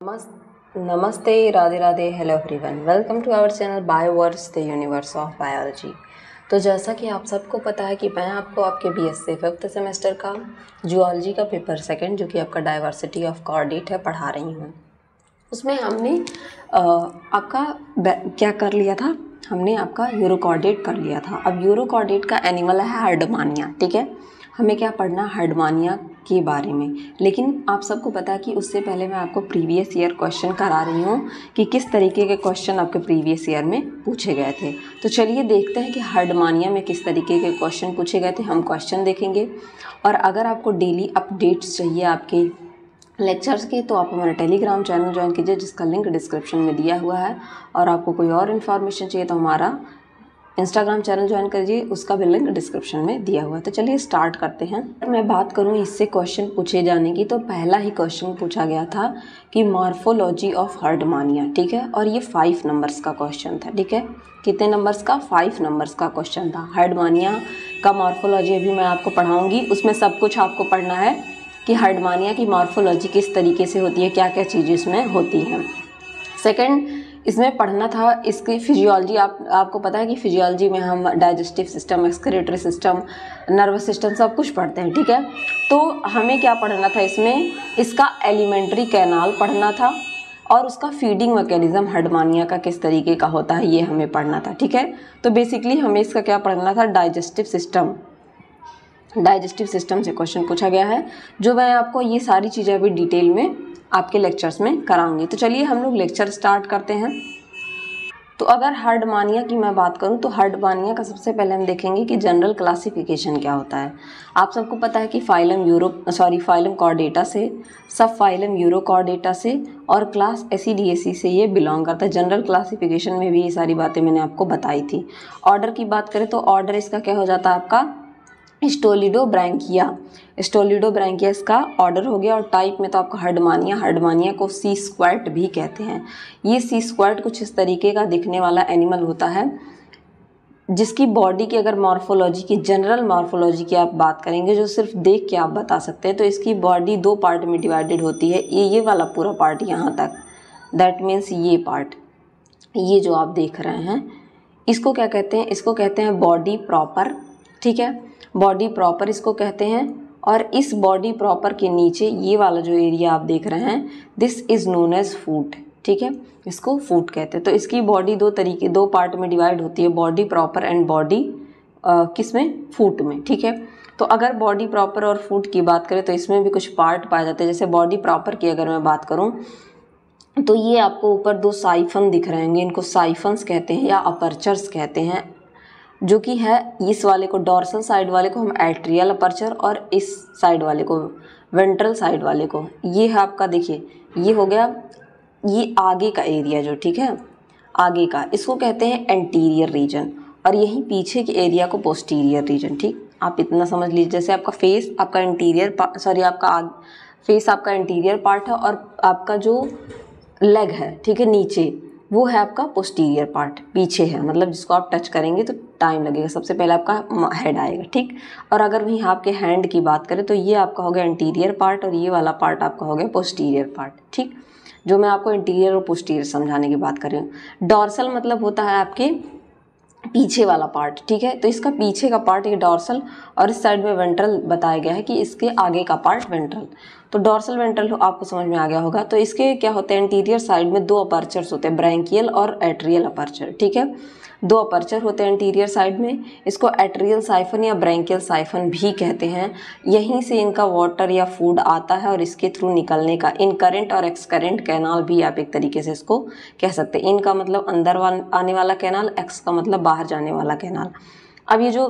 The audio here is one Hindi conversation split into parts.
Namaste, Radhe Radhe, hello everyone. Welcome to our channel Bioverse, the universe of biology. तो जैसा कि आप सबको पता है कि मैं आपको आपके B S C fifth semester का जूलॉजी का पेपर सेकंड जो कि आपका डाइवर्सिटी ऑफ़ कॉर्डिट है पढ़ा रही हूँ उसमें हमने अ, आपका क्या कर लिया था हमने आपका यूरोकॉर्डेट कर लिया था अब यूरोकॉर्डेट का एनिमल है हर्डमानिया ठीक है हमें क्या पढ़ना हर्डमानिया के बारे में? लेकिन आप सबको पता है कि उससे पहले मैं आपको प्रीवियस ईयर क्वेश्चन करा रही हूँ कि किस तरीके के क्वेश्चन आपके प्रीवियस ईयर में पूछे गए थे। तो चलिए देखते हैं कि हर्डमानिया में किस तरीके के क्वेश्चन पूछे गए थे, हम क्वेश्चन देखेंगे। और अगर आपको डेली अपडेट्स चाहिए आपके लेक्चर्स के तो आप हमारा टेलीग्राम चैनल ज्वाइन कीजिए, जिसका लिंक डिस्क्रिप्शन में दिया हुआ है। और आपको कोई और इन्फॉर्मेशन चाहिए तो हमारा इंस्टाग्राम चैनल ज्वाइन करिए, उसका भी लिंक डिस्क्रिप्शन में दिया हुआ है। तो चलिए स्टार्ट करते हैं। मैं बात करूँ इससे क्वेश्चन पूछे जाने की तो पहला ही क्वेश्चन पूछा गया था कि मॉर्फोलॉजी ऑफ़ हर्डमानिया ठीक है? और ये फाइव नंबर्स का क्वेश्चन था, ठीक है? कितने नंबर्स का? फाइव नंबर्स का क्वेश्चन था। हर्डमानिया का मॉर्फोलॉजी अभी मैं आपको पढ़ाऊँगी। उसमें सब कुछ आपको पढ़ना है कि हर्डमानिया की मॉर्फोलॉजी किस तरीके से होती है क्या क्या चीज़ें इसमें होती हैं। सेकंड इसमें पढ़ना था, इसकी फिजियोलॉजी आप, आपको पता है कि फिजियोलॉजी में हम digestive system excretory system nervous system सब कुछ पढ़ते हैं, ठीक है? तो हमें क्या पढ़ना था इसमें? इसका एलिमेंट्री कैनाल पढ़ना था और उसका फीडिंग मैकेनिज्म हर्डमानिया का किस तरीके का होता है, ये हमें पढ़ना था, ठीक है? तो बेसिकली हमें इसका क्या पढ़ना था? डाइजेस्टिव सिस्टम डाइजेस्टिव सिस्टम से क्वेश्चन पूछा गया है, जो मैं आपको ये सारी चीज़ें अभी डिटेल में आपके लेक्चर्स में कराऊँगी। तो चलिए हम लोग लेक्चर स्टार्ट करते हैं। तो अगर हर्डमानिया की मैं बात करूँ तो हर्डमानिया का सबसे पहले हम देखेंगे कि जनरल क्लासिफिकेशन क्या होता है। आप सबको पता है कि phylum euro sorry, phylum chordata से, सब फाइलम यूरोकॉर्डेटा से और क्लास एसिडिएसी से ये बिलोंग करता है। जनरल क्लासिफिकेशन में भी ये सारी बातें मैंने आपको बताई थी। ऑर्डर की बात करें तो ऑर्डर इसका क्या हो जाता है आपका? स्टोलिडो ब्रैंकिया। स्टोलिडो ब्रैंकिया इसका ऑर्डर हो गया और टाइप में तो आपका हर्डमानिया हर्डमानिया को सी स्क्वाट भी कहते हैं। ये सी स्क्वाट कुछ इस तरीके का दिखने वाला एनिमल होता है, जिसकी बॉडी की अगर मॉर्फोलॉजी की जनरल मॉर्फोलॉजी की आप बात करेंगे, जो सिर्फ़ देख के आप बता सकते हैं तो इसकी बॉडी दो पार्ट में डिवाइडेड होती है, ये ये वाला पूरा पार्ट यहाँ तक। दैट मीन्स ये पार्ट ये जो आप देख रहे हैं, इसको क्या कहते हैं? इसको कहते हैं बॉडी प्रॉपर ठीक है? बॉडी प्रॉपर इसको कहते हैं। और इस बॉडी प्रॉपर के नीचे ये वाला जो एरिया आप देख रहे हैं this is known as foot ठीक है? इसको फूट कहते हैं। तो इसकी बॉडी दो तरीके, दो पार्ट में डिवाइड होती है बॉडी प्रॉपर एंड बॉडी किसमें फूट में, ठीक है? तो अगर बॉडी प्रॉपर और फूट की बात करें तो इसमें भी कुछ पार्ट पाए जाते हैं। जैसे बॉडी प्रॉपर की अगर मैं बात करूँ तो ये आपको ऊपर दो साइफन दिख रहे होंगे। इनको साइफन्स कहते हैं या अपर्चर्स कहते हैं। जो कि है इस वाले को डॉर्सल साइड वाले को हम एट्रियल अपर्चर और इस साइड वाले को वेंट्रल साइड वाले को। ये है आपका, देखिए, ये हो गया, ये आगे का एरिया जो, ठीक है? आगे का। इसको कहते हैं एंटीरियर रीजन और यहीं पीछे के एरिया को पोस्टीरियर रीजन ठीक? आप इतना समझ लीजिए, जैसे आपका फेस आपका इंटीरियर सॉरी आपका आग फेस आपका इंटीरियर पार्ट है और आपका जो लेग है, ठीक है, नीचे। वो है आपका पोस्टीरियर पार्ट पीछे है। मतलब जिसको आप टच करेंगे तो टाइम लगेगा। सबसे पहले आपका हेड आएगा, ठीक? और अगर वहीं आपके हैंड की बात करें तो ये आपका हो गया इंटीरियर पार्ट और ये वाला पार्ट आपका हो गया पोस्टीरियर पार्ट ठीक? जो मैं आपको इंटीरियर और पोस्टीरियर समझाने की बात कर रही हूँ। डॉर्सल मतलब होता है आपके पीछे वाला पार्ट ठीक है? तो इसका पीछे का पार्ट ये डॉर्सल और इस साइड में वेंट्रल बताया गया है कि इसके आगे का पार्ट वेंट्रल तो डॉर्सल वेंट्रल आपको समझ में आ गया होगा। तो इसके क्या होते हैं? इंटीरियर साइड में दो अपर्चर्स होते हैं ब्रैंकियल और एट्रियल अपर्चर ठीक है? दो अपर्चर होते हैं इंटीरियर साइड में। इसको एट्रियल साइफन या ब्रैंकियल साइफन भी कहते हैं। यहीं से इनका वाटर या फ़ूड आता है और इसके थ्रू निकलने का इन करेंट और एक्स करेंट कैनाल भी आप एक तरीके से इसको कह सकते हैं। इनका मतलब अंदर आने वाला कैनाल एक्स का मतलब बाहर जाने वाला कैनाल अब ये जो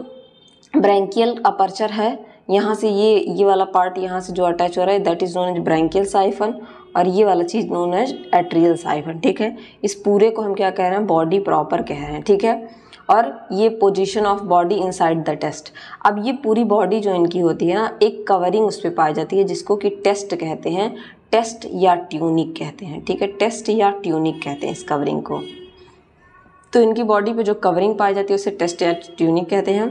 ब्रैंकियल अपर्चर है यहाँ से ये ये वाला पार्ट यहाँ से जो अटैच हो रहा है that is known as branchial siphon और ये वाला चीज़ नोन एज एट्रियल साइफन ठीक है? इस पूरे को हम क्या कह रहे हैं? बॉडी प्रॉपर कह रहे हैं, ठीक है? और ये position of body inside the test अब ये पूरी बॉडी जो इनकी होती है ना, एक कवरिंग उस पर पाई जाती है, जिसको कि टेस्ट कहते हैं टेस्ट या ट्यूनिक कहते हैं, ठीक है? टेस्ट या ट्यूनिक कहते हैं इस कवरिंग को। तो इनकी बॉडी पे जो कवरिंग पाई जाती है, उसे टेस्ट या ट्यूनिक कहते हैं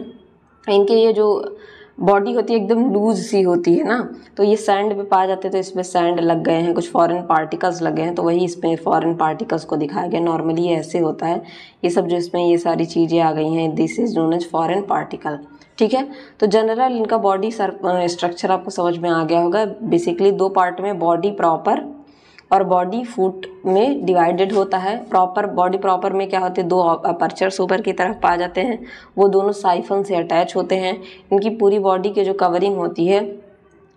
इनके ये जो बॉडी होती है, एकदम लूज सी होती है ना तो ये सैंड पे पाए जाते तो इसमें सैंड लग गए हैं, कुछ फॉरेन पार्टिकल्स लगे हैं तो वही इसमें फॉरेन पार्टिकल्स को दिखाया गया नॉर्मली ऐसे होता है। ये सब जो इसमें ये सारी चीज़ें आ गई हैं this is known as foreign particle ठीक है? तो जनरल इनका बॉडी स्ट्रक्चर आपको समझ में आ गया होगा बेसिकली दो पार्ट में बॉडी प्रॉपर और बॉडी फुट में डिवाइडेड होता है। प्रॉपर बॉडी प्रॉपर में क्या होते हैं? दो अपर्चर्स ऊपर की तरफ़ पाए जाते हैं। वो दोनों साइफन से अटैच होते हैं। इनकी पूरी बॉडी की जो कवरिंग होती है,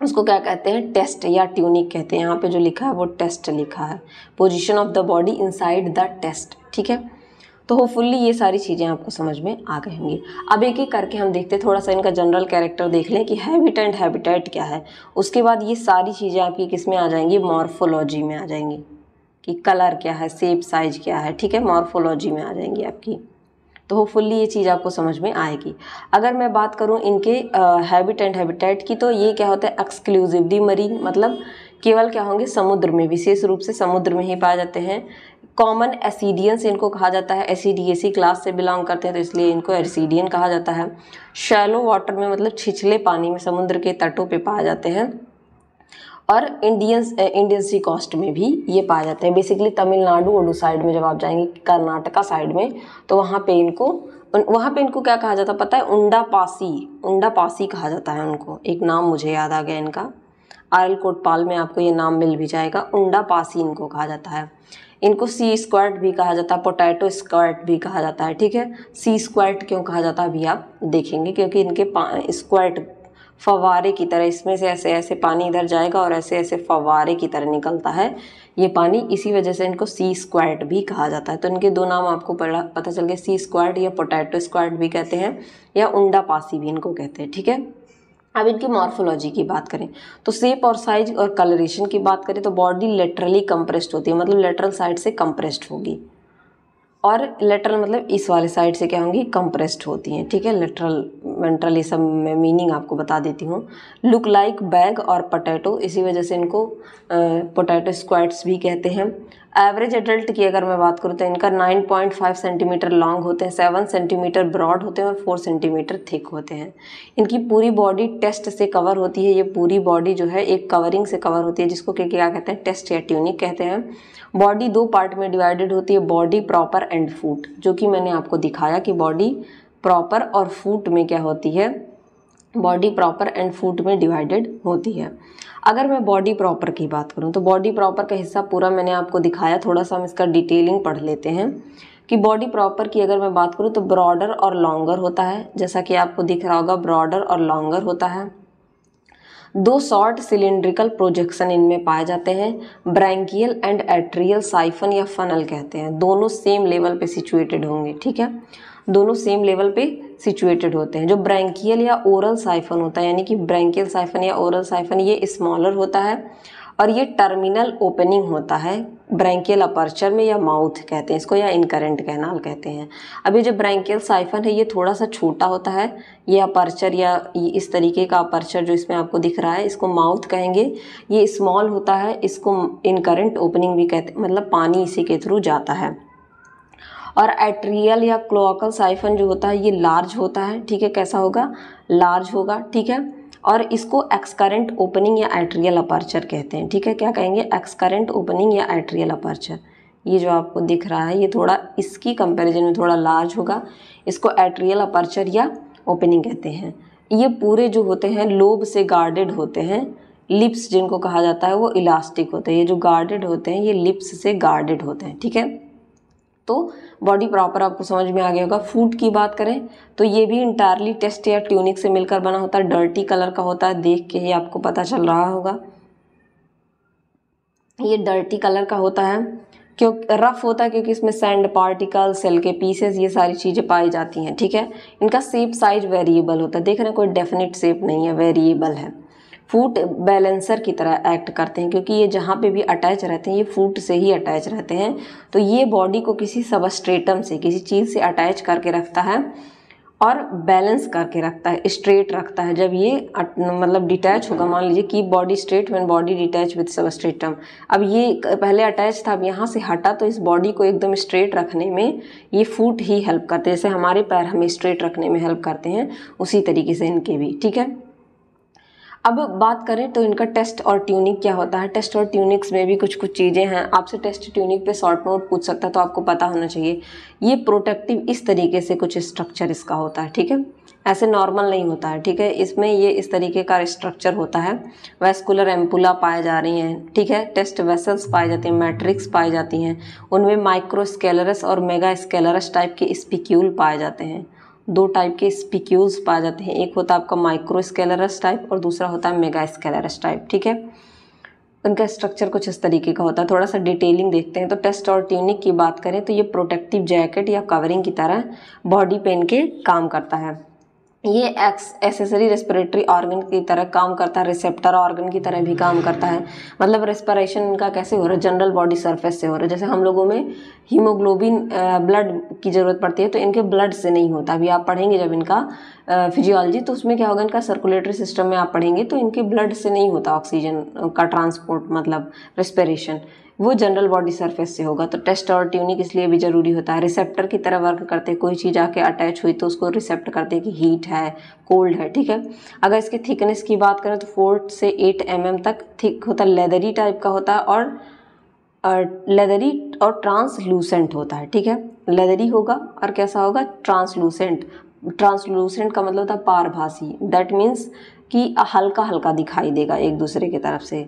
उसको क्या कहते हैं? टेस्ट या ट्यूनिक कहते हैं। यहाँ पे जो लिखा है, वो टेस्ट लिखा है। Position of the body inside the test ठीक है? तो होपफुल्ली ये सारी चीज़ें आपको समझ में आ गई होंगी। अब एक एक करके हम देखते थोड़ा सा इनका जनरल कैरेक्टर देख लें कि हैबिट एंड हैबिटेट क्या है। उसके बाद ये सारी चीज़ें आपकी किसमें आ जाएँगी? मॉर्फोलॉजी में आ जाएँगी। कि कलर क्या है सेप साइज़ क्या है, ठीक है? मॉर्फोलॉजी में आ जाएँगी आपकी। तो होपफुल्ली ये चीज़ आपको समझ में आएगी। अगर मैं बात करूँ इनके हैबिट एंड हैबिटेट की तो ये क्या होता है? एक्सक्लूसिवली मरीन मतलब केवल क्या होंगे? समुद्र में, विशेष रूप से समुद्र में ही पाए जाते हैं। कॉमन एसिडियंस इनको कहा जाता है। एसिडियसी क्लास से बिलोंग करते हैं तो इसलिए इनको एसिडियन कहा जाता है। शैलो वाटर में मतलब छिछले पानी में, समुद्र के तटों पे पाए जाते हैं। और इंडियंस इंडियन सी कॉस्ट में भी ये पाए जाते हैं। बेसिकली तमिलनाडु ओडू साइड में जब आप जाएँगे, कर्नाटका साइड में तो वहाँ पे इनको वहाँ पे इनको क्या कहा जाता है पता है? उंडा पासी उंडा पासी कहा जाता है उनको। एक नाम मुझे याद आ गया इनका। आयल कोटपाल में आपको ये नाम मिल भी जाएगा। उंडा पासी इनको कहा जाता है। इनको सी स्क्वाट भी कहा जाता है पोटैटो स्क्वाट भी कहा जाता है, ठीक है? सी स्क्वाट क्यों कहा जाता है, अभी आप देखेंगे, क्योंकि इनके स्क्वाट फवारे की तरह, इसमें से ऐसे ऐसे पानी इधर जाएगा और ऐसे ऐसे फवारे की तरह निकलता है। ये पानी इसी वजह से इनको सी स्क्वाट भी कहा जाता है। तो इनके दो नाम आपको पता चल गया सी स्क्वाट या पोटैटो स्क्वाट भी कहते हैं, या उंडा पासी भी इनको कहते हैं, ठीक है? अब इनकी मॉर्फोलॉजी की बात करें तो सेप और साइज़ और कलरेशन की बात करें तो बॉडी लेटरली कंप्रेस्ड होती है मतलब लेटरल साइड से कंप्रेस्ड होगी। और लेटरल मतलब इस वाले साइड से क्या होंगी? कंप्रेस्ड होती हैं, ठीक है? लेटरल वेंट्रल ये सब मैं मीनिंग आपको बता देती हूँ। लुक लाइक बैग और पोटैटो इसी वजह से इनको पोटैटो स्क्वाड्स भी कहते हैं। एवरेज एडल्ट की अगर मैं बात करूँ तो इनका 9.5 सेंटीमीटर लॉन्ग होते हैं 7 सेंटीमीटर ब्रॉड होते हैं और 4 सेंटीमीटर थिक होते हैं। इनकी पूरी बॉडी टेस्ट से कवर होती है, ये पूरी बॉडी जो है एक कवरिंग से कवर होती है, जिसको क्या कहते हैं टेस्ट या ट्यूनिक कहते हैं। बॉडी दो पार्ट में डिवाइडेड होती है बॉडी प्रॉपर एंड फूट जो कि मैंने आपको दिखाया कि बॉडी प्रॉपर और फूट में क्या होती है। बॉडी प्रॉपर एंड फूट में डिवाइडेड होती है। अगर मैं बॉडी प्रॉपर की बात करूँ तो बॉडी प्रॉपर का हिस्सा पूरा मैंने आपको दिखाया थोड़ा सा हम इसका डिटेलिंग पढ़ लेते हैं कि बॉडी प्रॉपर की अगर मैं बात करूँ तो ब्रॉडर और लॉन्गर होता है। जैसा कि आपको दिख रहा होगा ब्रॉडर और लॉन्गर होता है। दो शॉर्ट सिलेंड्रिकल प्रोजेक्शन इनमें पाए जाते हैं ब्रैंकियल एंड एट्रियल साइफन या फनल कहते हैं। दोनों सेम लेवल पे सिचुएटेड होंगे, ठीक है? दोनों सेम लेवल पे सिचुएटेड होते हैं, जो ब्रैंकियल या ओरल साइफन होता है, यानी कि ब्रैंकियल साइफन या ओरल साइफन ये स्मॉलर होता है और ये टर्मिनल ओपनिंग होता है ब्रैंकियल अपर्चर में या माउथ कहते हैं इसको, या इनकरेंट कैनाल कहते हैं। अब ये जो ब्रैंकियल साइफन है, ये थोड़ा सा छोटा होता है, ये अपर्चर या इस तरीके का अपर्चर जो इसमें आपको दिख रहा है, इसको माउथ कहेंगे, ये स्मॉल होता है, इसको इनकरेंट ओपनिंग भी कहते हैं मतलब पानी इसी के थ्रू जाता है। और एट्रियल या क्लोकल साइफन जो होता है, ये लार्ज होता है, ठीक है? कैसा होगा? लार्ज होगा, ठीक है? और इसको एक्सकरेंट ओपनिंग या एट्रियल अपर्चर कहते हैं, ठीक है? क्या कहेंगे? एक्सकरेंट ओपनिंग या एट्रियल अपर्चर ये जो आपको दिख रहा है, ये थोड़ा इसकी कंपैरिजन में थोड़ा लार्ज होगा। इसको एट्रियल अपर्चर या ओपनिंग कहते हैं। ये पूरे जो होते हैं लोब से गार्डेड होते हैं। लिप्स जिनको कहा जाता है, वो इलास्टिक होते हैं। ये जो गार्डेड होते हैं, ये लिप्स से गार्डेड होते हैं, ठीक है? तो बॉडी प्रॉपर आपको समझ में आ गया होगा। फ़ूड की बात करें तो ये भी इंटायरली टेस्ट या ट्यूनिक से मिलकर बना होता है। डर्टी कलर का होता है, देख के ही आपको पता चल रहा होगा। ये डर्टी कलर का होता है, क्यों रफ होता है क्योंकि इसमें सैंड पार्टिकल सेल के पीसेस ये सारी चीज़ें पाई जाती हैं, ठीक है? इनका सेप साइज़ वेरिएबल होता है। देख रहे हैं, कोई डेफिनेट सेप नहीं है वेरिएबल है। फूट बैलेंसर की तरह एक्ट करते हैं, क्योंकि ये जहाँ पे भी अटैच रहते हैं, ये फूट से ही अटैच रहते हैं। तो ये बॉडी को किसी सबस्ट्रेटम से, किसी चीज़ से अटैच करके रखता है और बैलेंस करके रखता है, स्ट्रेट रखता है। जब ये मतलब डिटैच होगा, मान लीजिए की body straight when body detach with substratum अब ये पहले अटैच था, अब यहाँ से हटा तो इस बॉडी को एकदम स्ट्रेट रखने में ये फूट ही हेल्प करते हैं। जैसे हमारे पैर हमें स्ट्रेट रखने में हेल्प करते हैं, उसी तरीके से इनके भी, ठीक है? अब बात करें तो इनका टेस्ट और ट्यूनिक क्या होता है? टेस्ट और ट्यूनिक्स में भी कुछ कुछ चीज़ें हैं। आपसे टेस्ट ट्यूनिक पे शॉर्ट नोट पूछ सकता है तो आपको पता होना चाहिए। ये प्रोटेक्टिव इस तरीके से कुछ स्ट्रक्चर इसका होता है, ठीक है? ऐसे नॉर्मल नहीं होता है, ठीक है? इसमें ये इस तरीके का स्ट्रक्चर होता है। वेस्कुलर एम्पुला पाए जा रही हैं, ठीक है? टेस्ट वेसल्स पाए जाते हैं, मैट्रिक्स पाई जाती हैं। उनमें माइक्रोस्केलरस और मेगा स्केलरस टाइप के स्पिक्यूल पाए जाते हैं। दो टाइप के स्पिक्यूल्स पाए जाते हैं। एक होता है आपका माइक्रोस्केलरस टाइप और दूसरा होता है मेगा स्केलरस टाइप, ठीक है? उनका स्ट्रक्चर कुछ इस तरीके का होता है। थोड़ा सा डिटेलिंग देखते हैं। तो टेस्ट और ट्यूनिक की बात करें तो ये प्रोटेक्टिव जैकेट या कवरिंग की तरह बॉडी पेन के काम करता है। ये एक्स एसेसरी रेस्पिरेटरी ऑर्गन की तरह काम करता है रिसेप्टर ऑर्गन की तरह भी काम करता है। मतलब रेस्पिरेशन इनका कैसे हो रहा है? जनरल बॉडी सरफेस से हो रहा है। जैसे हम लोगों में हीमोग्लोबिन ब्लड की ज़रूरत पड़ती है तो इनके ब्लड से नहीं होता। अभी आप पढ़ेंगे जब इनका फिजियोलॉजी तो उसमें क्या होगा? इनका सर्कुलेटरी सिस्टम में आप पढ़ेंगे तो इनके ब्लड से नहीं होता ऑक्सीजन का ट्रांसपोर्ट मतलब रेस्पिरेशन वो जनरल बॉडी सरफेस से होगा तो टेस्ट और ट्यूनिक इसलिए भी ज़रूरी होता है। रिसेप्टर की तरह वर्क करते, कोई चीज़ आके अटैच हुई तो उसको रिसेप्ट करते कि हीट है कोल्ड है, ठीक है? अगर इसकी थिकनेस की बात करें तो फोर से एट एम mm तक थिक होता है लेदरी टाइप का होता है और लेदरी और ट्रांसलूसेंट होता है, ठीक है? लेदरी होगा और कैसा होगा? ट्रांसलूसेंट ट्रांसलूसेंट का मतलब होता है पारभासी। दैट मीन्स कि हल्का हल्का दिखाई देगा एक दूसरे की तरफ़ से।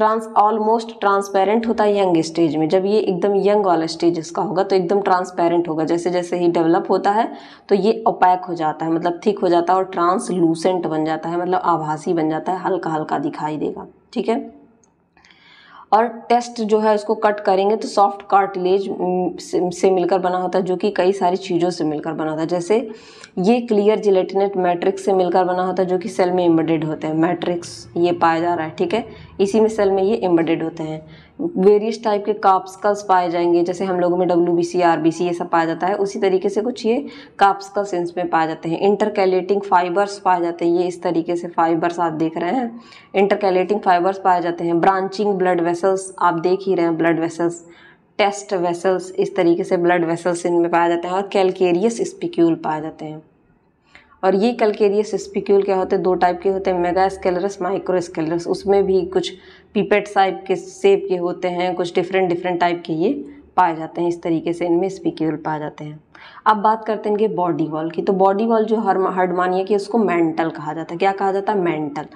ट्रांस ऑलमोस्ट ट्रांसपेरेंट होता है यंग स्टेज में। जब ये एकदम यंग वाला स्टेज इसका होगा तो एकदम ट्रांसपेरेंट होगा। जैसे जैसे ही डेवलप होता है तो ये ओपैक हो जाता है। मतलब थिक हो जाता है और ट्रांसलूसेंट बन जाता है। मतलब आभासी बन जाता है हल्का हल्का दिखाई देगा। ठीक है? और टेस्ट जो है उसको कट करेंगे तो सॉफ्ट कार्टिलेज से मिलकर बना होता है, जो कि कई सारी चीज़ों से मिलकर बना होता है। जैसे ये क्लियर जिलेटिनेट मैट्रिक्स से मिलकर बना होता है, जो कि सेल में इम्बेडेड होते हैं। मैट्रिक्स ये पाया जा रहा है, ठीक है? इसी में सेल में ये इम्बेडेड होते हैं। वेरियस टाइप के काप्सकल्स पाए जाएँगे, जैसे हम लोगों में W B C R B C ये सब पाया जाता है, उसी तरीके से कुछ ये काप्सकल्स इसमें पाए जाते हैं। इंटरकैलेटिंग फाइबर्स पाए जाते हैं, ये इस तरीके से फाइबर्स आप देख रहे हैं। इंटरकैलेटिंग फाइबर्स पाए जाते हैं ब्रांचिंग ब्लड वेसल्स आप देख ही रहे हैं ब्लड वेसल्स टेस्ट वेसल्स इस तरीके से ब्लड वेसल्स इनमें पाए जाते हैं और कैलकेरियस स्पिक्यूल पाए जाते हैं। और ये कैलकेरियस स्पिक्यूल क्या होते हैं? दो टाइप के होते हैं मेगा स्केलरस माइक्रो स्केलरस उसमें भी कुछ पिपेट टाइप के सेप के होते हैं, कुछ डिफरेंट डिफरेंट टाइप के ये पाए जाते हैं, इस तरीके से इनमें स्पिक्यूल पाए जाते हैं। अब बात करते हैं इनके बॉडी वॉल की तो बॉडी वॉल जो हर हर्ड मानिए कि उसको मेंटल कहा जाता है। क्या कहा जाता है? मेंटल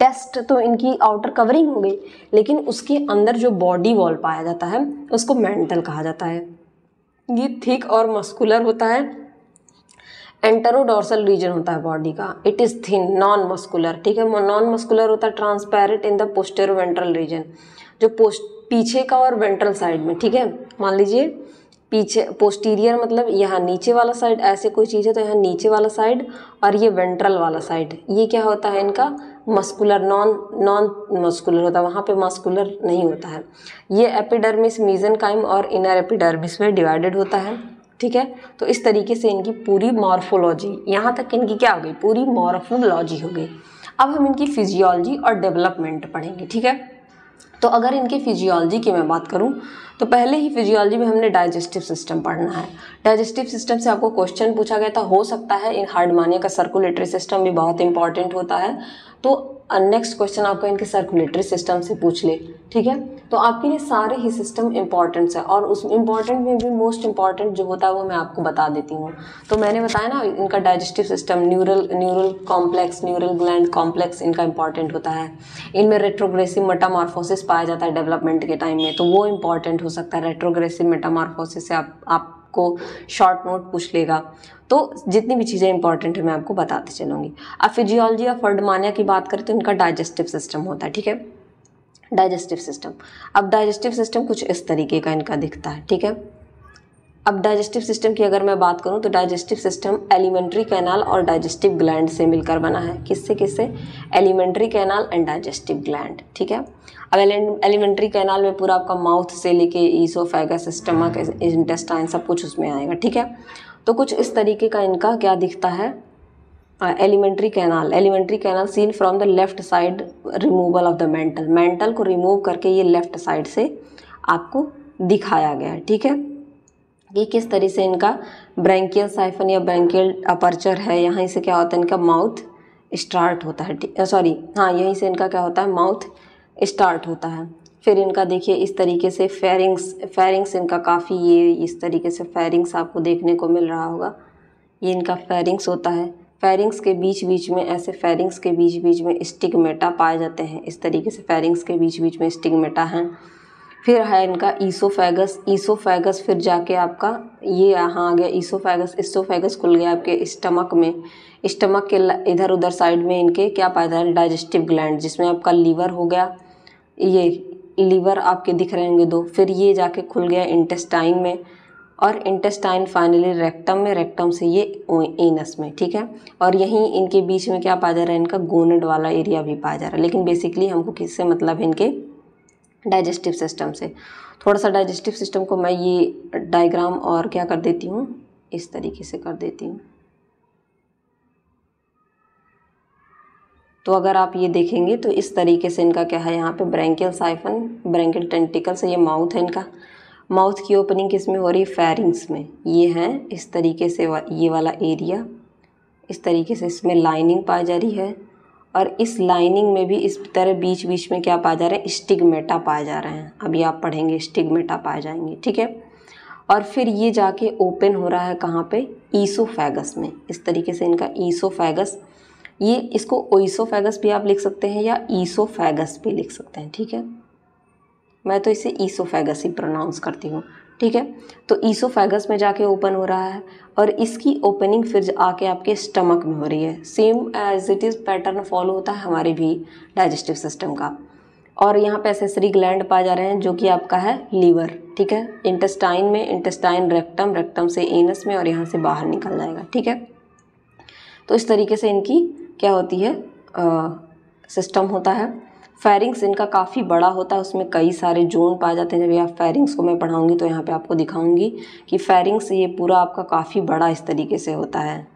टेस्ट तो इनकी आउटर कवरिंग हो गई लेकिन उसके अंदर जो बॉडी वॉल पाया जाता है, उसको मेंटल कहा जाता है। ये थिक और मस्कुलर होता है एंटरोडोर्सल रीजन होता है बॉडी का। It is thin non muscular ठीक है? नॉन मस्कुलर होता है transparent in the postero ventral region जो पोस्ट पीछे का और वेंट्रल साइड में, ठीक है? मान लीजिए, पीछे पोस्टीरियर मतलब यहाँ नीचे वाला साइड ऐसे कोई चीज़ है तो यहाँ नीचे वाला साइड और ये वेंट्रल वाला साइड ये क्या होता है इनका? मस्कुलर नॉन नॉन मस्कुलर होता है, वहाँ पे मस्कुलर नहीं होता है। ये एपिडर्मिस मीजन काइम और इनर एपिडर्मिस में डिवाइडेड होता है। ठीक है? तो इस तरीके से इनकी पूरी मॉर्फोलॉजी यहाँ तक इनकी क्या हो गई? पूरी मॉर्फोलॉजी हो गई। अब हम इनकी फिजियोलॉजी और डेवलपमेंट पढ़ेंगे, ठीक है? तो अगर इनके फिजियोलॉजी की मैं बात करूँ तो पहले ही फिजियोलॉजी में हमने डाइजेस्टिव सिस्टम पढ़ना है। डाइजेस्टिव सिस्टम से आपको क्वेश्चन पूछा गया था, हो सकता है इन हार्डमानिया का सर्कुलेटरी सिस्टम भी बहुत इंपॉर्टेंट होता है। तो नेक्स्ट क्वेश्चन आपको इनके सर्कुलेटरी सिस्टम से पूछ ले, ठीक है? तो आपके लिए सारे ही सिस्टम इंपॉर्टेंट्स है और उस इंपॉर्टेंट में भी मोस्ट इंपॉर्टेंट जो होता है वो मैं आपको बता देती हूँ। तो मैंने बताया ना, इनका digestive system neural neural complex neural gland complex इनका इंपॉर्टेंट होता है। इनमें रेट्रोग्रेसिव मेटामॉर्फोसिस पाया जाता है डेवलपमेंट के टाइम में तो वो इंपॉर्टेंट हो सकता है रेट्रोग्रेसिव मेटामॉर्फोसिस से आप आप आपको शॉर्ट नोट पूछ लेगा। तो जितनी भी चीज़ें इंपॉर्टेंट है, मैं आपको बताते चलूँगी। अब फिजियोलॉजी ऑफ़ वर्डमानिया की बात करें तो इनका डाइजेस्टिव सिस्टम होता है, ठीक है? डाइजेस्टिव सिस्टम अब डाइजेस्टिव सिस्टम कुछ इस तरीके का इनका दिखता है, ठीक है? अब डाइजेस्टिव सिस्टम की अगर मैं बात करूँ तो डाइजेस्टिव सिस्टम एलिमेंट्री कैनाल और डाइजेस्टिव ग्लैंड से मिलकर बना है। किससे किससे? Alimentary canal and digestive gland ठीक है? अब एलिमेंट्री कैनाल में पूरा आपका माउथ से लेके ईसोफेगस स्टमक इंटेस्टाइन सब कुछ उसमें आएगा, ठीक है? तो कुछ इस तरीके का इनका क्या दिखता है? Alimentary canal alimentary canal seen from the left side removal of the mantle mantle को रिमूव करके ये लेफ़्ट साइड से आपको दिखाया गया है, ठीक है? ये किस तरह से इनका ब्रैंकियल साइफन या ब्रैंकियल अपर्चर है? यहाँ से क्या होता है? इनका माउथ स्टार्ट होता है सॉरी हाँ यहीं से इनका क्या होता है? माउथ स्टार्ट होता है। फिर इनका देखिए, इस तरीके से फेरिंग्स फेरिंग्स इनका काफ़ी ये, इस तरीके से फेरिंग्स आपको देखने को मिल रहा होगा। ये इनका फेरिंग्स होता है। फेरिंग्स के बीच बीच में ऐसे फेरिंग्स के बीच बीच में स्टिगमेटा पाए जाते हैं। इस तरीके से फेरिंग्स के बीच बीच में स्टिगमेटा हैं। फिर है इनका ईसोफेगस। ईसोफेगस फिर जाके आपका ये यहाँ आ गया। ईसोफेगस ईसोफेगस खुल गया आपके स्टमक में। स्टमक के इधर उधर साइड में इनके क्या पाया है? डाइजेस्टिव ग्लैंड, जिसमें आपका लीवर हो गया। ये लीवर आपके दिख रहे होंगे दो। फिर ये जाके खुल गया इंटेस्टाइन में। और इंटेस्टाइन फाइनली रेक्टम में, रेक्टम से ये एनस में, ठीक है? और यहीं इनके बीच में क्या पाया जा रहा है? इनका गोनड वाला एरिया भी पाया जा रहा है। लेकिन बेसिकली हमको किससे मतलब इनके डाइजेस्टिव सिस्टम से। थोड़ा सा डाइजेस्टिव सिस्टम को मैं ये डायग्राम और क्या कर देती हूँ? इस तरीके से कर देती हूँ। तो अगर आप ये देखेंगे तो इस तरीके से इनका क्या है? यहाँ पे ब्रैंकियल साइफन ब्रैंकियल टेंटिकल से ये माउथ है इनका। माउथ की ओपनिंग किसमें हो रही है? फेरिंग्स में। ये है इस तरीके से वा, ये वाला एरिया। इस तरीके से इसमें लाइनिंग पाई जा रही है। और इस लाइनिंग में भी इस तरह बीच बीच में क्या पाया जा रहा है? स्टिगमेटा पाए जा रहे हैं। अभी आप पढ़ेंगे स्टिगमेटा पाए जाएँगे, ठीक है? और फिर ये जाके ओपन हो रहा है कहाँ पे? ईसोफेगस में। इस तरीके से इनका ईसोफेगस ये इसको ओइसोफेगस भी आप लिख सकते हैं या ईसोफेगस भी लिख सकते हैं, ठीक है? मैं तो इसे ईसोफेगस ही प्रोनाउंस करती हूँ। ठीक है? तो ईसोफेगस में जाके ओपन हो रहा है और इसकी ओपनिंग फिर आके आपके स्टमक में हो रही है। Same as it is pattern follow होता है हमारे भी डाइजेस्टिव सिस्टम का। और यहाँ पे एसेसरी ग्लैंड पाए जा रहे हैं जो कि आपका है लीवर ठीक है? इंटेस्टाइन में इंटेस्टाइन रेक्टम रेक्टम से एनस में और यहाँ से बाहर निकल जाएगा, ठीक है? तो इस तरीके से इनकी क्या होती है सिस्टम होता है। फेरिंग्स इनका काफ़ी बड़ा होता है, उसमें कई सारे जोन पाए जाते हैं। जब यहाँ फेरिंग्स को मैं पढ़ाऊँगी तो यहाँ पे आपको दिखाऊँगी कि फेरिंग्स ये पूरा आपका काफ़ी बड़ा इस तरीके से होता है।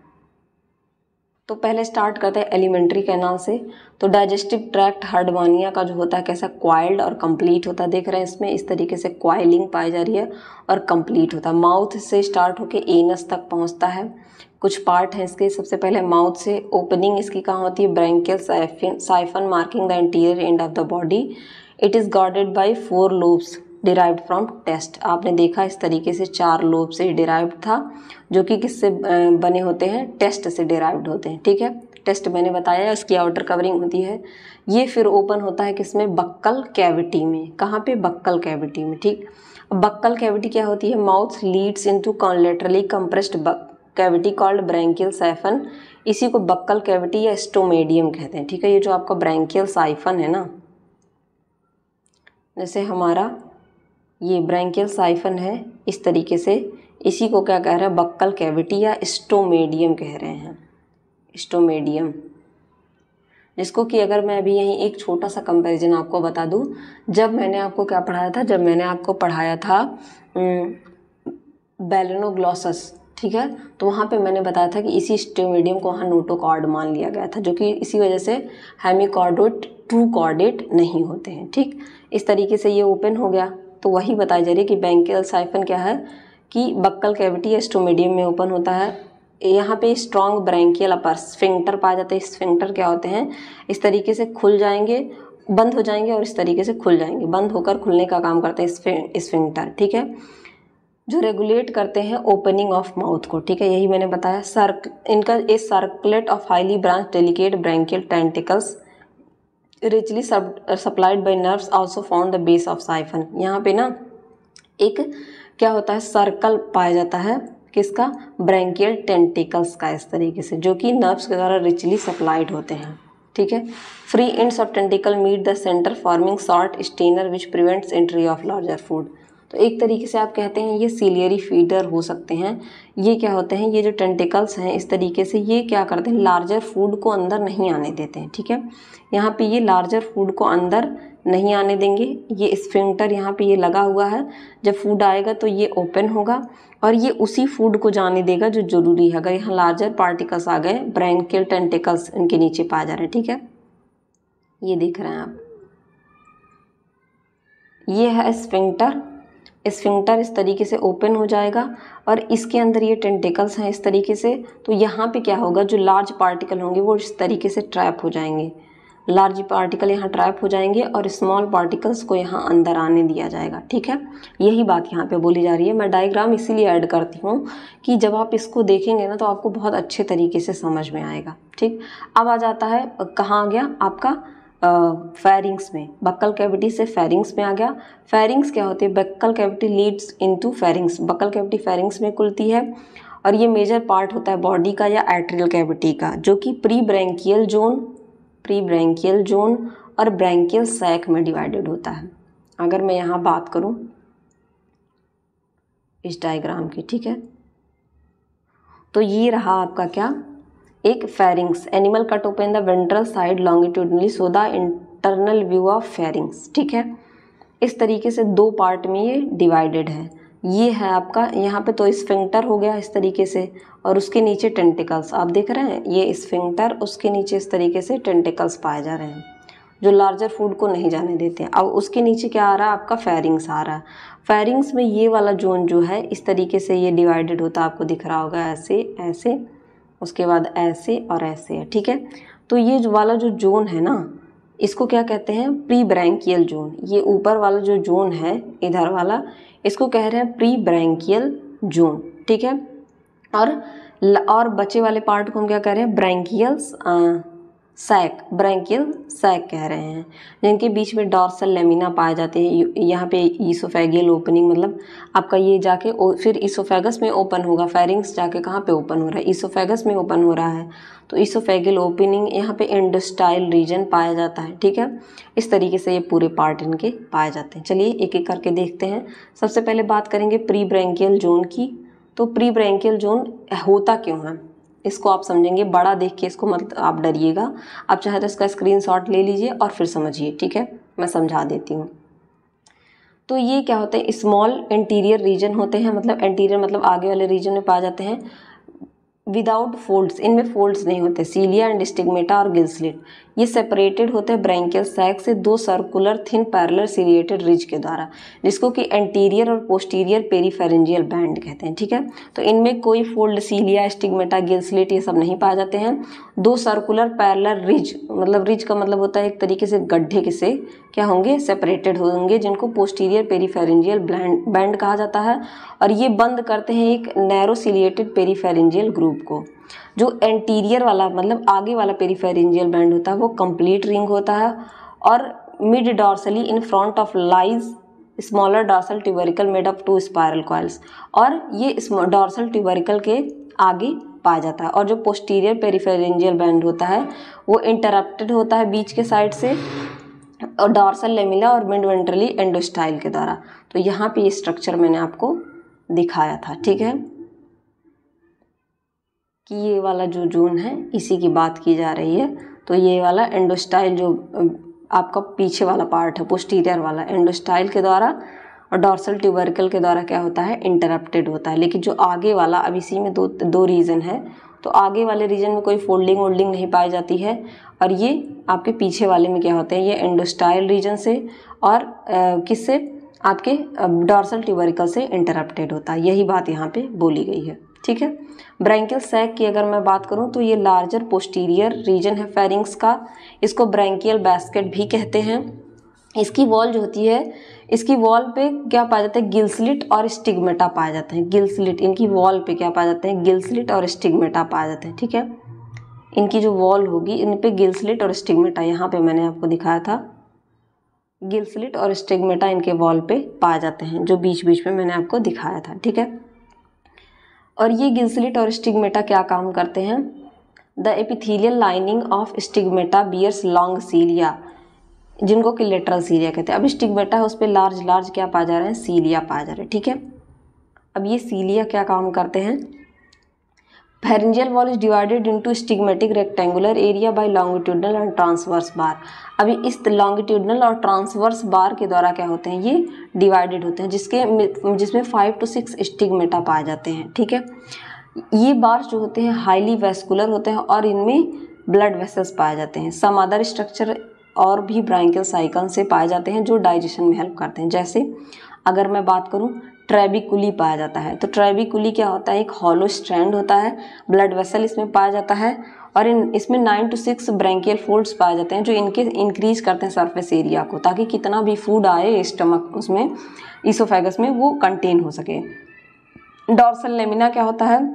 तो पहले स्टार्ट करते हैं एलिमेंट्री कैनाल से। तो डाइजेस्टिव ट्रैक्ट हर्डवानिया का जो होता है, कैसा क्वाइल्ड और कंप्लीट होता है, देख रहे हैं इसमें, इस तरीके से क्वाइलिंग पाई जा रही है और कंप्लीट होता है। माउथ से स्टार्ट होकर एनस तक पहुँचता है। कुछ पार्ट हैं इसके, सबसे पहले माउथ से ओपनिंग इसकी कहाँ होती है? Branchial siphon marking the interior end of the body it is guarded by four lobes derived from test आपने देखा इस तरीके से चार लोब से डिराइव्ड था, जो कि किससे बने होते हैं? टेस्ट से डिराइव्ड होते हैं, ठीक है? टेस्ट मैंने बताया उसकी आउटर कवरिंग होती है। ये फिर ओपन होता है किसमें? बक्कल कैविटी में। कहाँ पे? बक्कल कैविटी में, ठीक? बक्कल कैविटी क्या होती है? Mouth leads into collaterally compressed cavity called branchial siphon इसी को बक्कल कैविटी या स्टोमेडियम कहते हैं, ठीक है? ये जो आपका ब्रैंकियल साइफन है ना, जैसे हमारा ये ब्रैंकियल साइफन है, इस तरीके से। इसी को क्या कह रहे हैं? बक्कल कैविटी या स्टोमेडियम कह रहे हैं। स्टोमेडियम जिसको कि अगर मैं अभी यहीं एक छोटा सा कंपैरिजन आपको बता दूँ, जब मैंने आपको क्या पढ़ाया था? जब मैंने आपको पढ़ाया था बेलेनोग्लॉसस ठीक है? तो वहाँ पे मैंने बताया था कि इसी स्टोमेडियम को वहाँ नोटोकॉर्ड मान लिया गया था, जो कि इसी वजह से हेमिकॉर्डोट ट्रू कॉर्डेट नहीं होते हैं, ठीक? इस तरीके से ये ओपन हो गया। तो वही बताई जा रही है कि बैंकेल साइफन क्या है कि बक्कल कैविटी एस्टोमीडियम में ओपन होता है। यहाँ पे स्ट्रॉन्ग ब्रैंकियल अपर स्फिंक्टर पाए जाते हैं। स्फिंक्टर क्या होते हैं? इस तरीके से खुल जाएँगे, बंद हो जाएँगे और इस तरीके से खुल जाएँगे। बंद होकर खुलने का काम करते हैं स्फिंक्टर, ठीक है? जो रेगुलेट करते हैं ओपनिंग ऑफ़ माउथ को, ठीक है? यही मैंने बताया। सर्क, इनका a circulate of highly branch delicate branchial tentacles richly supplied by nerves also found the base of siphon यहाँ पे ना एक क्या होता है? सर्कल पाया जाता है किसका? ब्रैंकियल टेंटिकल्स का इस तरीके से, जो कि नर्व्स के द्वारा रिचली सप्लाइड होते हैं। ठीक है? Free ends of tentacle meet the centre forming short strainer which prevents entry of larger food तो एक तरीके से आप कहते हैं ये सीलियरी फीडर हो सकते हैं। ये क्या होते हैं? ये जो टेंटिकल्स हैं, इस तरीके से ये क्या करते हैं? लार्जर फ़ूड को अंदर नहीं आने देते हैं। ठीक है? यहाँ पे ये लार्जर फ़ूड को अंदर नहीं आने देंगे। ये स्फिंक्टर यहाँ पे ये लगा हुआ है। जब फ़ूड आएगा तो ये ओपन होगा और ये उसी फ़ूड को जाने देगा जो ज़रूरी है। अगर यहाँ लार्जर पार्टिकल्स आ गए ब्रैंकियल टेंटिकल्स इनके नीचे पाए जा रहे हैं, ठीक है? ये देख रहे हैं आप। ये है स्फिंक्टर स्फिंक्टर इस तरीके से ओपन हो जाएगा और इसके अंदर ये टेंटिकल्स हैं इस तरीके से। तो यहाँ पे क्या होगा? जो लार्ज पार्टिकल होंगे वो इस तरीके से ट्रैप हो जाएँगे। लार्ज पार्टिकल यहाँ ट्रैप हो जाएँगे और स्मॉल पार्टिकल्स को यहाँ अंदर आने दिया जाएगा, ठीक है? यही बात यहाँ पे बोली जा रही है। मैं डायग्राम इसीलिए ऐड करती हूँ कि जब आप इसको देखेंगे ना तो आपको बहुत अच्छे तरीके से समझ में आएगा, ठीक? अब आ जाता है, कहाँ आ गया? आपका फेरिंग्स में। बक्कल कैविटी से फेरिंग्स में आ गया। फेरिंग्स क्या होती है? Buccal cavity leads into pharynx buccal cavity pharynx में खुलती है और ये मेजर पार्ट होता है बॉडी का या एट्रियल कैविटी का, जो कि pre branchial zone pre branchial zone और ब्रैंकियल सैक में डिवाइडेड होता है। अगर मैं यहाँ बात करूँ इस डायग्राम की, ठीक है? तो ये रहा आपका क्या? एक pharynx, animal cut open the ventral side longitudinally so the internal view of pharynx, ठीक है? इस तरीके से दो पार्ट में ये डिवाइडेड है। ये है आपका, यहाँ पे तो स्फिंक्टर हो गया इस तरीके से, और उसके नीचे टेंटिकल्स। आप देख रहे हैं, ये स्फिंक्टर, उसके नीचे इस तरीके से टेंटिकल्स पाए जा रहे हैं, जो लार्जर फ़ूड को नहीं जाने देते। अब उसके नीचे क्या आ रहा है, आपका फेरिंग्स आ रहा है। फेरिंग्स में ये वाला जोन जो है, इस तरीके से ये डिवाइडेड होता है, आपको दिख रहा होगा, ऐसे ऐसे, उसके बाद ऐसे और ऐसे है, ठीक है? तो ये जो वाला जो जोन है ना, इसको क्या कहते हैं? Pre branchial zone. ये ऊपर वाला जो जोन है, इधर वाला इसको कह रहे हैं प्री ब्रैंकियल जोन ठीक है? और और बचे वाले पार्ट को हम क्या कह रहे हैं? ब्रैंकियल्स सैक ब्रैंकियल सैक कह रहे हैं, जिनके बीच में डॉर्सल लेमिना पाए जाते हैं। यहाँ पे ईसोफेगियल ओपनिंग मतलब आपका ये जाके फिर ईसोफेगस में ओपन होगा। फेरिंग्स जाके कहाँ पे ओपन हो रहा है? ईसोफेगस में ओपन हो रहा है। तो ईसोफेगियल ओपनिंग यहाँ पे इंडस्टाइल रीजन पाया जाता है, ठीक है? इस तरीके से ये पूरे पार्ट इनके पाए जाते हैं। चलिए एक एक करके देखते हैं। सबसे पहले बात करेंगे प्री ब्रैंकियल जोन की। तो प्री ब्रैंकियल जोन होता क्यों है? इसको आप समझेंगे, बड़ा देख के इसको मतलब आप डरिएगा। आप चाहे तो इसका स्क्रीनशॉट ले लीजिए और फिर समझिए, ठीक है? मैं समझा देती हूँ। तो ये क्या होते हैं? स्मॉल इंटीरियर रीजन होते हैं मतलब इंटीरियर मतलब आगे वाले रीजन में पाए जाते हैं। विदाउट फोल्ड्स इनमें फोल्ड्स नहीं होते। सीलिया एंड स्टिगमेटा और गिल्सलिट ये सेपरेटेड होते हैं ब्रैंकियल सैक से दो circular thin parallel seriated ridge के द्वारा, जिसको कि एंटीरियर और पोस्टीरियर पेरीफेरेंजियल बैंड कहते हैं, ठीक है? तो इनमें कोई फोल्ड सीलिया स्टिग्मेटा गिल्सलिट ये सब नहीं पाए जाते हैं। दो सर्कुलर पैरेलल रिज मतलब रिज का मतलब होता है एक तरीके से गड्ढे के से क्या होंगे? सेपरेटेड होंगे, जिनको पोस्टीरियर पेरीफेरेंजियल बैंड कहा जाता है। और ये बंद करते हैं एक नैरो पेरीफेरेंजियल ग्रुप को। जो एंटीरियर वाला मतलब आगे वाला पेरीफेरेंजियल बैंड होता है, वो कंप्लीट रिंग होता है और mid dorsally in front of lies smaller dorsal tubercle made of two spiral coils और ये डॉर्सल ट्यूबरिकल के आगे पाया जाता है और जो पोस्टीरियर पेरीफेरेंजियल बैंड होता है, वो इंटरप्टेड होता है बीच के साइड से और डॉर्सल लेमिला और मिड वेंट्रली एंडोस्टाइल के द्वारा। तो यहाँ पे ये स्ट्रक्चर मैंने आपको दिखाया था, ठीक है? कि ये वाला जो जोन है, इसी की बात की जा रही है। तो ये वाला एंडोस्टाइल जो आपका पीछे वाला पार्ट है पोस्टीरियर वाला एंडोस्टाइल के द्वारा और डॉर्सल ट्यूबरकल के द्वारा क्या होता है? इंटरप्टेड होता है। लेकिन जो आगे वाला, अब इसी में दो दो रीज़न है। तो आगे वाले रीजन में कोई फोल्डिंग वोल्डिंग नहीं पाई जाती है। और ये आपके पीछे वाले में क्या होते हैं? ये एंडोस्टाइल रीजन से और किससे? आपके डॉर्सल ट्यूबरिकल से इंटरप्टेड होता है। यही बात यहाँ पे बोली गई है। ठीक है? ब्रैंकियल सैक की अगर मैं बात करूँ तो ये लार्जर पोस्टीरियर रीजन है फेरिंग्स का। इसको ब्रैंकियल बैस्केट भी कहते हैं। इसकी वॉल जो होती है, इसकी वॉल पे क्या पाया जाता है? गिल्सलिट और स्टिग्मेटा पाया जाते हैं। गिल्सलिट इनकी वॉल पे क्या पाया जाते हैं? गिल्सलिट और स्टिग्मेटा पाया जाते हैं, ठीक है? इनकी जो वॉल होगी, इन पे गिल्सलिट और स्टिग्मेटा यहाँ पे मैंने आपको दिखाया था। गिल्सलिट और स्टिग्मेटा इनके वॉल पे पाए जाते हैं, जो बीच बीच में मैंने आपको दिखाया था, ठीक है? और ये गिल्सलिट और स्टिगमेटा क्या काम करते हैं? The epithelial lining of stigmata bears long cilia जिनको कि लेटरल सीलिया कहते हैं। अब स्टिगमेटा है, उस पर लार्ज लार्ज क्या पाया जा रहे हैं? सीलिया पाए जा रहे हैं, ठीक है? अब ये सीलिया क्या काम करते हैं? Pharyngeal wall is divided into stigmatic rectangular area by longitudinal and transverse bar अभी इस लॉन्गिट्यूडनल और ट्रांसवर्स बार के द्वारा क्या होते हैं? ये डिवाइडेड होते हैं, जिसके जिसमें फाइव टू सिक्स स्टिग्मेटा पाए जाते हैं, ठीक है? ये बार जो होते हैं हाईली वेस्कुलर होते हैं और इनमें ब्लड वेसल्स पाए जाते हैं। सम अदर स्ट्रक्चर और भी ब्रांकियल साइकिल से पाए जाते हैं, जो डाइजेशन में हेल्प करते हैं। जैसे, अगर मैं बात करूँ ट्रेबिकुली पाया जाता है। तो ट्रेबिकुली क्या होता है? एक हॉलो स्ट्रैंड होता है। ब्लड वेसल इसमें पाया जाता है। और इन, इसमें nine to six branchial folds पाए जाते हैं, जो इनके इंक्रीज करते हैं सरफेस एरिया को, ताकि कितना भी फ़ूड आए स्टमक उसमें ईसोफेगस में, वो कंटेन हो सके। डॉर्सल लेमिना क्या होता है?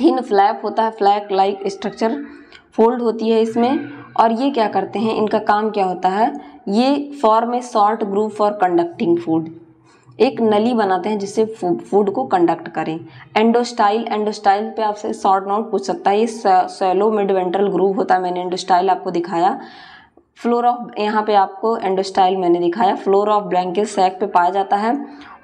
थिन फ्लैप होता है फ्लैक लाइक स्ट्रक्चर फोल्ड होती है इसमें। और ये क्या करते हैं? इनका काम क्या होता है? ये form a short groove for conducting food एक नली बनाते हैं जिससे फ़ूड को कंडक्ट करें। एंडोस्टाइल एंडोस्टाइल पे आपसे शॉर्ट नोट पूछ सकता है। ये सेलो मिड वेंट्रल ग्रूव होता है, मैंने एंडोस्टाइल आपको दिखाया। फ्लोर ऑफ़ यहाँ पे आपको एंडोस्टाइल मैंने दिखाया। फ्लोर ऑफ़ ब्लैंकेट सैक पे पाया जाता है।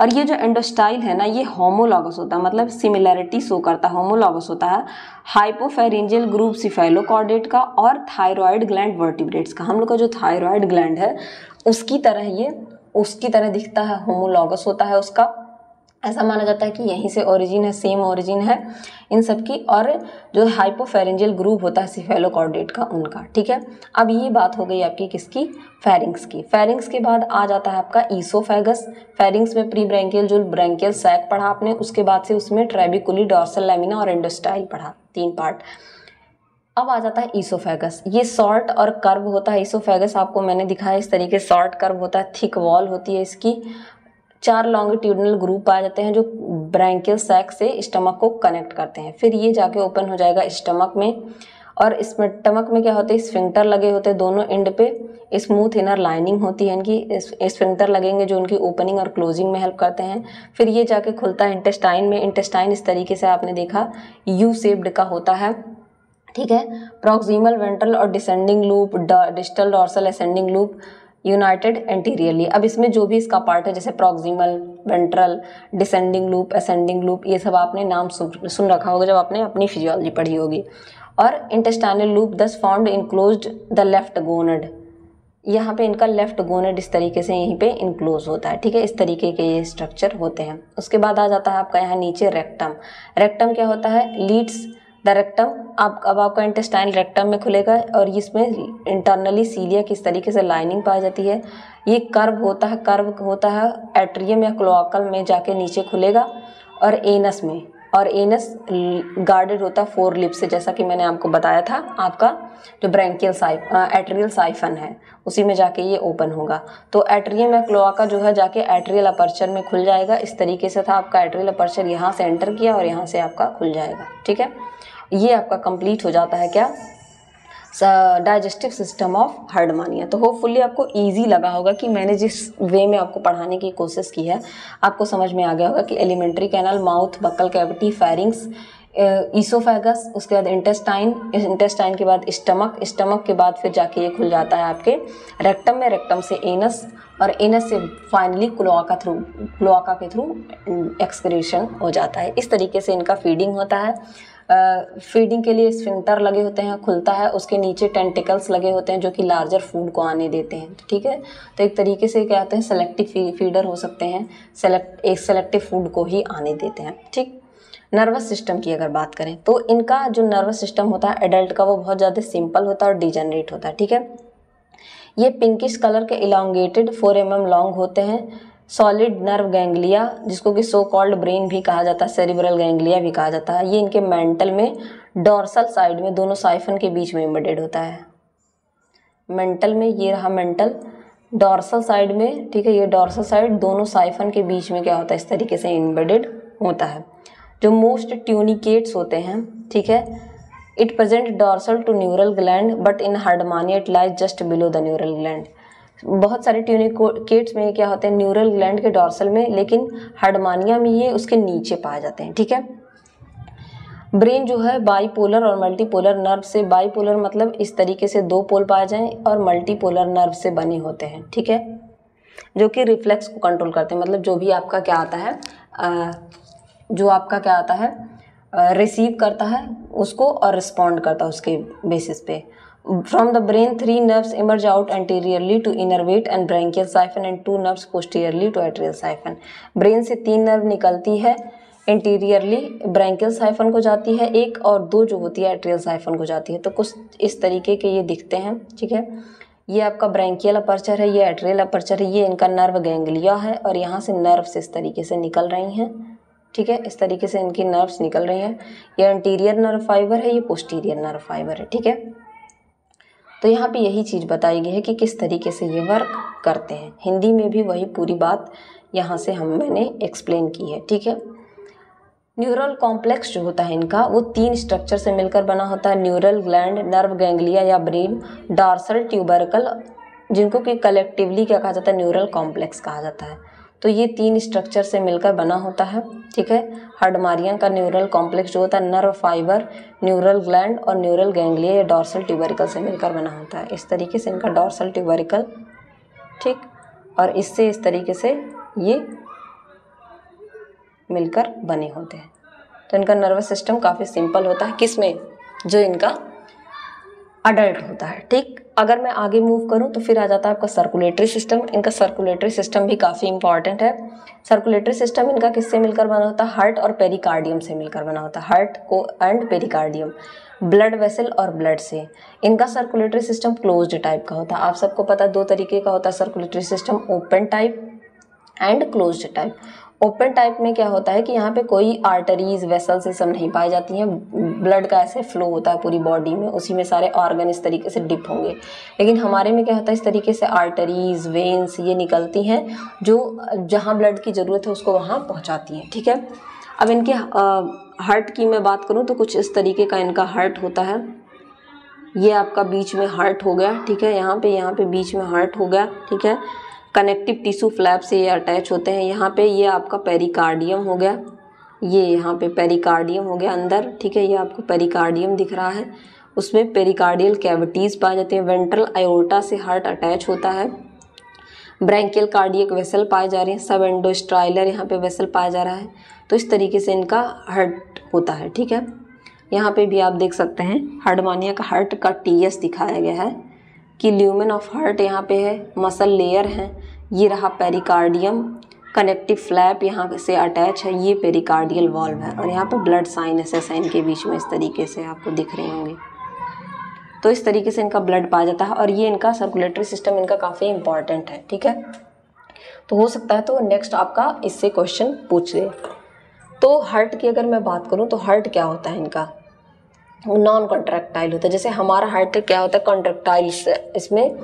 और ये जो एंडोस्टाइल है ना, ये होमोलॉगस होता है। मतलब सिमिलैरिटी शो करता है होमोलॉगस होता है। हाइपोफेरेंजियल ग्रुप सिफेलोकॉर्डेट का और थायराइड ग्लैंड वर्टिब्रेट्स का। हम लोग का जो थायराइड ग्लैंड है, उसकी तरह ये उसकी तरह दिखता है होमोलॉगस होता है उसका। ऐसा माना जाता है कि यहीं से ओरिजिन है सेम ओरिजिन है इन सब की। और जो हाइपोफेरेंजियल ग्रुप होता है सिफेलोकॉर्डेट का, उनका, ठीक है? अब ये बात हो गई आपकी किसकी? फेरिंग्स की। फेरिंग्स के बाद आ जाता है आपका ईसोफेगस फेरिंग्स में प्री ब्रैंकियल जो ब्रैंकियल सैक पढ़ा आपने, उसके बाद से उसमें ट्रेबिकुली डॉर्सल लेमिना और एंडोस्टाइल पढ़ा, तीन पार्ट अब आ जाता है ईसोफेगस ये शॉर्ट और कर्व होता है ईसोफेगस आपको मैंने दिखाया इस तरीके शॉर्ट कर्व होता है थिक वॉल होती है इसकी। चार लॉन्गिट्यूडनल ग्रुप आ जाते हैं जो ब्रैंकियल सैक से स्टमक को कनेक्ट करते हैं। फिर ये जाके ओपन हो जाएगा स्टमक में और इसमें टमक में क्या होते हैं? स्फिंक्टर लगे होते हैं दोनों एंड पे। स्मूथ इनर लाइनिंग होती है इनकी। स्फिंक्टर लगेंगे जो उनकी ओपनिंग और क्लोजिंग में हेल्प करते हैं। फिर ये जाके खुलता है इंटेस्टाइन में। इंटेस्टाइन इस तरीके से आपने देखा यू सेप्ड का होता है। ठीक है? प्रॉक्सिमल वेंट्रल और descending loop distal dorsal ascending loop united anteriorly अब इसमें जो भी इसका पार्ट है, जैसे proximal ventral descending loop ascending loop ये सब आपने नाम सुन रखा होगा जब आपने अपनी फिजियोलॉजी पढ़ी होगी। और intestinal loop thus found enclose the left gonad यहाँ पे इनका लेफ़्ट गोनेड इस तरीके से यहीं पे इनक्लोज होता है, ठीक है? इस तरीके के ये स्ट्रक्चर होते हैं। उसके बाद आ जाता है आपका यहाँ नीचे रेक्टम रेक्टम क्या होता है? लीड्स द रेक्टम आप, अब आपका इंटेस्टाइन रेक्टम में खुलेगा और इसमें इंटरनली सीलिया किस तरीके से लाइनिंग पाई जाती है, ये कर्व होता है, कर्व होता है एट्रियम या क्लोकल में जाके नीचे खुलेगा और एनस में। और एनस गार्डेड होता है फोर लिप से, जैसा कि मैंने आपको बताया था, आपका जो ब्रैंकियल साइफ एट्रियल साइफन है, उसी में जाके ये ओपन होगा। तो एट्रियम या क्लोआका जो है, जाके एट्रियल अपर्चर में खुल जाएगा। इस तरीके से था, आपका एट्रियल अपर्चर यहाँ से एंटर किया और यहाँ से आपका खुल जाएगा। ठीक है? ये आपका कंप्लीट हो जाता है क्या? डाइजेस्टिव सिस्टम ऑफ़ हार्डमानिया तो होपफुली आपको इजी लगा होगा कि मैंने जिस वे में आपको पढ़ाने की कोशिश की है, आपको समझ में आ गया होगा कि alimentary canal mouth buccal cavity pharynx oesophagus उसके बाद इंटेस्टाइन इंटेस्टाइन के बाद स्टमक स्टमक के बाद फिर जाके ये खुल जाता है आपके रेक्टम में रेक्टम से एनस और एनस से फाइनली क्लोआका थ्रू क्लोआका के थ्रू एक्सक्रेशन हो जाता है। इस तरीके से इनका फीडिंग होता है। फीडिंग के लिए स्फिंक्टर लगे होते हैं, खुलता है, उसके नीचे टेंटिकल्स लगे होते हैं, जो कि लार्जर फ़ूड को आने देते हैं, ठीक है? तो एक तरीके से क्या कहते हैं सेलेक्टिव फीडर हो सकते हैं सेलेक्ट एक सेलेक्टिव फ़ूड को ही आने देते हैं, ठीक? नर्वस सिस्टम की अगर बात करें तो इनका जो नर्वस सिस्टम होता है एडल्ट का वो बहुत ज़्यादा सिंपल होता है और डिजनरेट होता है, ठीक है? ये पिंकिश कलर के इलांगेटेड फोर एम लॉन्ग होते हैं सॉलिड नर्व गैंग्लिया जिसको कि सो कॉल्ड ब्रेन भी कहा जाता है सेरिब्रल गैंग्लिया भी कहा जाता है। ये इनके मेंटल में डॉर्सल साइड में दोनों साइफन के बीच में इम्बेडेड होता है। मेंटल में ये रहा मेंटल डॉर्सल साइड में, ठीक है, ये डॉर्सल साइड दोनों साइफन के बीच में क्या होता है, इस तरीके से इम्बेडेड होता है। जो मोस्ट ट्यूनिकेट्स होते हैं, ठीक है it present dorsal to neural gland but in Herdmania it lies just below the neural gland बहुत सारे ट्यूनिकेट्स में क्या होते हैं, न्यूरल ग्लैंड के डॉर्सल में, लेकिन हार्डमानिया में ये उसके नीचे पाए जाते हैं, ठीक है? ब्रेन जो है बाईपोलर और मल्टीपोलर नर्व से बाईपोलर मतलब इस तरीके से दो पोल पाए जाएँ और मल्टीपोलर नर्व से बने होते हैं, ठीक है? जो कि रिफ्लेक्स को कंट्रोल करते हैं मतलब जो भी आपका क्या आता है जो आपका क्या आता है रिसीव करता है उसको और रिस्पॉन्ड करता है उसके बेसिस पे। From the brain, three nerves emerge out anteriorly to innervate and branchial siphon and two nerves posteriorly to atrial siphon. Brain से तीन नर्व निकलती है इंटीरियरली ब्रैंकियल साइफन को जाती है एक और दो जो होती है एट्रियल साइफन को जाती है। तो कुछ इस तरीके के ये दिखते हैं ठीक है? ये आपका ब्रैंकियल अपर्चर है ये एट्रियल अपर्चर है ये इनका नर्व गैंगलिया है और यहाँ से नर्व्स इस तरीके से निकल रही हैं ठीक है? इस तरीके से इनकी नर्व्स निकल रही हैं। ये इंटीरियर नर्व फाइबर है ये पोस्टीरियर नर्व फाइबर है ठीक है? तो यहाँ पे यही चीज़ बताई गई है कि किस तरीके से ये वर्क करते हैं। हिंदी में भी वही पूरी बात यहाँ से हम मैंने एक्सप्लेन की है, ठीक है? न्यूरल कॉम्प्लेक्स जो होता है इनका, वो तीन स्ट्रक्चर से मिलकर बना होता है। न्यूरल ग्लैंड नर्व गैंग्लिया या ब्रेन डार्सल ट्यूबरकल जिनको कि कलेक्टिवली क्या कहा जाता है? न्यूरल कॉम्प्लेक्स कहा जाता है। तो ये तीन स्ट्रक्चर से मिलकर बना होता है, ठीक है? हडमारियन का न्यूरल कॉम्प्लेक्स जो होता है नर्व फाइबर न्यूरल ग्लैंड और न्यूरल गैंग्लिया या डॉर्सल ट्यूबरिकल से मिलकर बना होता है। इस तरीके से इनका डॉर्सल ट्यूबरिकल ठीक? और इससे इस तरीके से ये मिलकर बने होते हैं। तो इनका नर्वस सिस्टम काफ़ी सिंपल होता है। किसमें? जो इनका अडल्ट होता है, ठीक? अगर मैं आगे मूव करूँ तो फिर आ जाता है आपका सर्कुलेटरी सिस्टम इनका सर्कुलेटरी सिस्टम भी काफ़ी इंपॉर्टेंट है। सर्कुलेटरी सिस्टम इनका किससे मिलकर बना होता है? हार्ट और पेरिकार्डियम से मिलकर बना होता है। हार्ट को एंड पेरिकार्डियम ब्लड वेसल और ब्लड से। इनका सर्कुलेटरी सिस्टम क्लोज्ड टाइप का होता है। आप सबको पता दो तरीके का होता है circulatory system open type and closed type open type में क्या होता है कि यहाँ पे कोई आर्टरीज वेसल्स ये सब नहीं पाई जाती हैं। ब्लड का ऐसे फ्लो होता है पूरी बॉडी में, उसी में सारे ऑर्गन इस तरीके से डिप होंगे। लेकिन हमारे में क्या होता है, इस तरीके से आर्टरीज वेन्स ये निकलती हैं, जो जहाँ ब्लड की ज़रूरत है उसको वहाँ पहुँचाती हैं, ठीक है? अब इनके हार्ट की मैं बात करूँ तो कुछ इस तरीके का इनका हार्ट होता है। ये आपका बीच में हार्ट हो गया, ठीक है? यहाँ पे यहाँ पे बीच में हार्ट हो गया, ठीक है? कनेक्टिव टिश्यू फ्लैप से ये अटैच होते हैं। यहाँ पे ये आपका पेरिकार्डियम हो गया। ये यहाँ पे पेरिकार्डियम हो गया अंदर, ठीक है? ये आपको पेरिकार्डियम दिख रहा है। उसमें पेरिकार्डियल कैविटीज़ पाए जाते हैं। वेंट्रल आयोटा से हार्ट अटैच होता है। ब्रैंकियल कार्डियक वेसल पाए जा रहे हैं। सब एंडोस्ट्राइलर यहाँ पे वेसल पाया जा रहा है। तो इस तरीके से इनका हार्ट होता है, ठीक है? यहाँ पे भी आप देख सकते हैं। हार्डमानिया का हार्ट का टीएस दिखाया गया है। कि ल्यूमेन ऑफ़ हार्ट यहाँ पे है, मसल लेयर है, ये रहा पेरिकार्डियम कनेक्टिव फ्लैप यहाँ से अटैच है, ये पेरिकार्डियल वॉल्व है और यहाँ पर ब्लड साइन साइनसेस है इनके बीच में इस तरीके से आपको दिख रहे होंगे। तो इस तरीके से इनका ब्लड पाया जाता है और ये इनका सर्कुलेटरी सिस्टम इनका काफ़ी इंपॉर्टेंट है, ठीक है? तो हो सकता है तो नेक्स्ट आपका इससे क्वेश्चन पूछ ले। तो हार्ट की अगर मैं बात करूँ तो हार्ट क्या होता है इनका? नॉन कॉन्ट्रेक्टाइल होता है। जैसे हमारा हार्ट क्या होता है? कॉन्ट्रेक्टाइल इसमें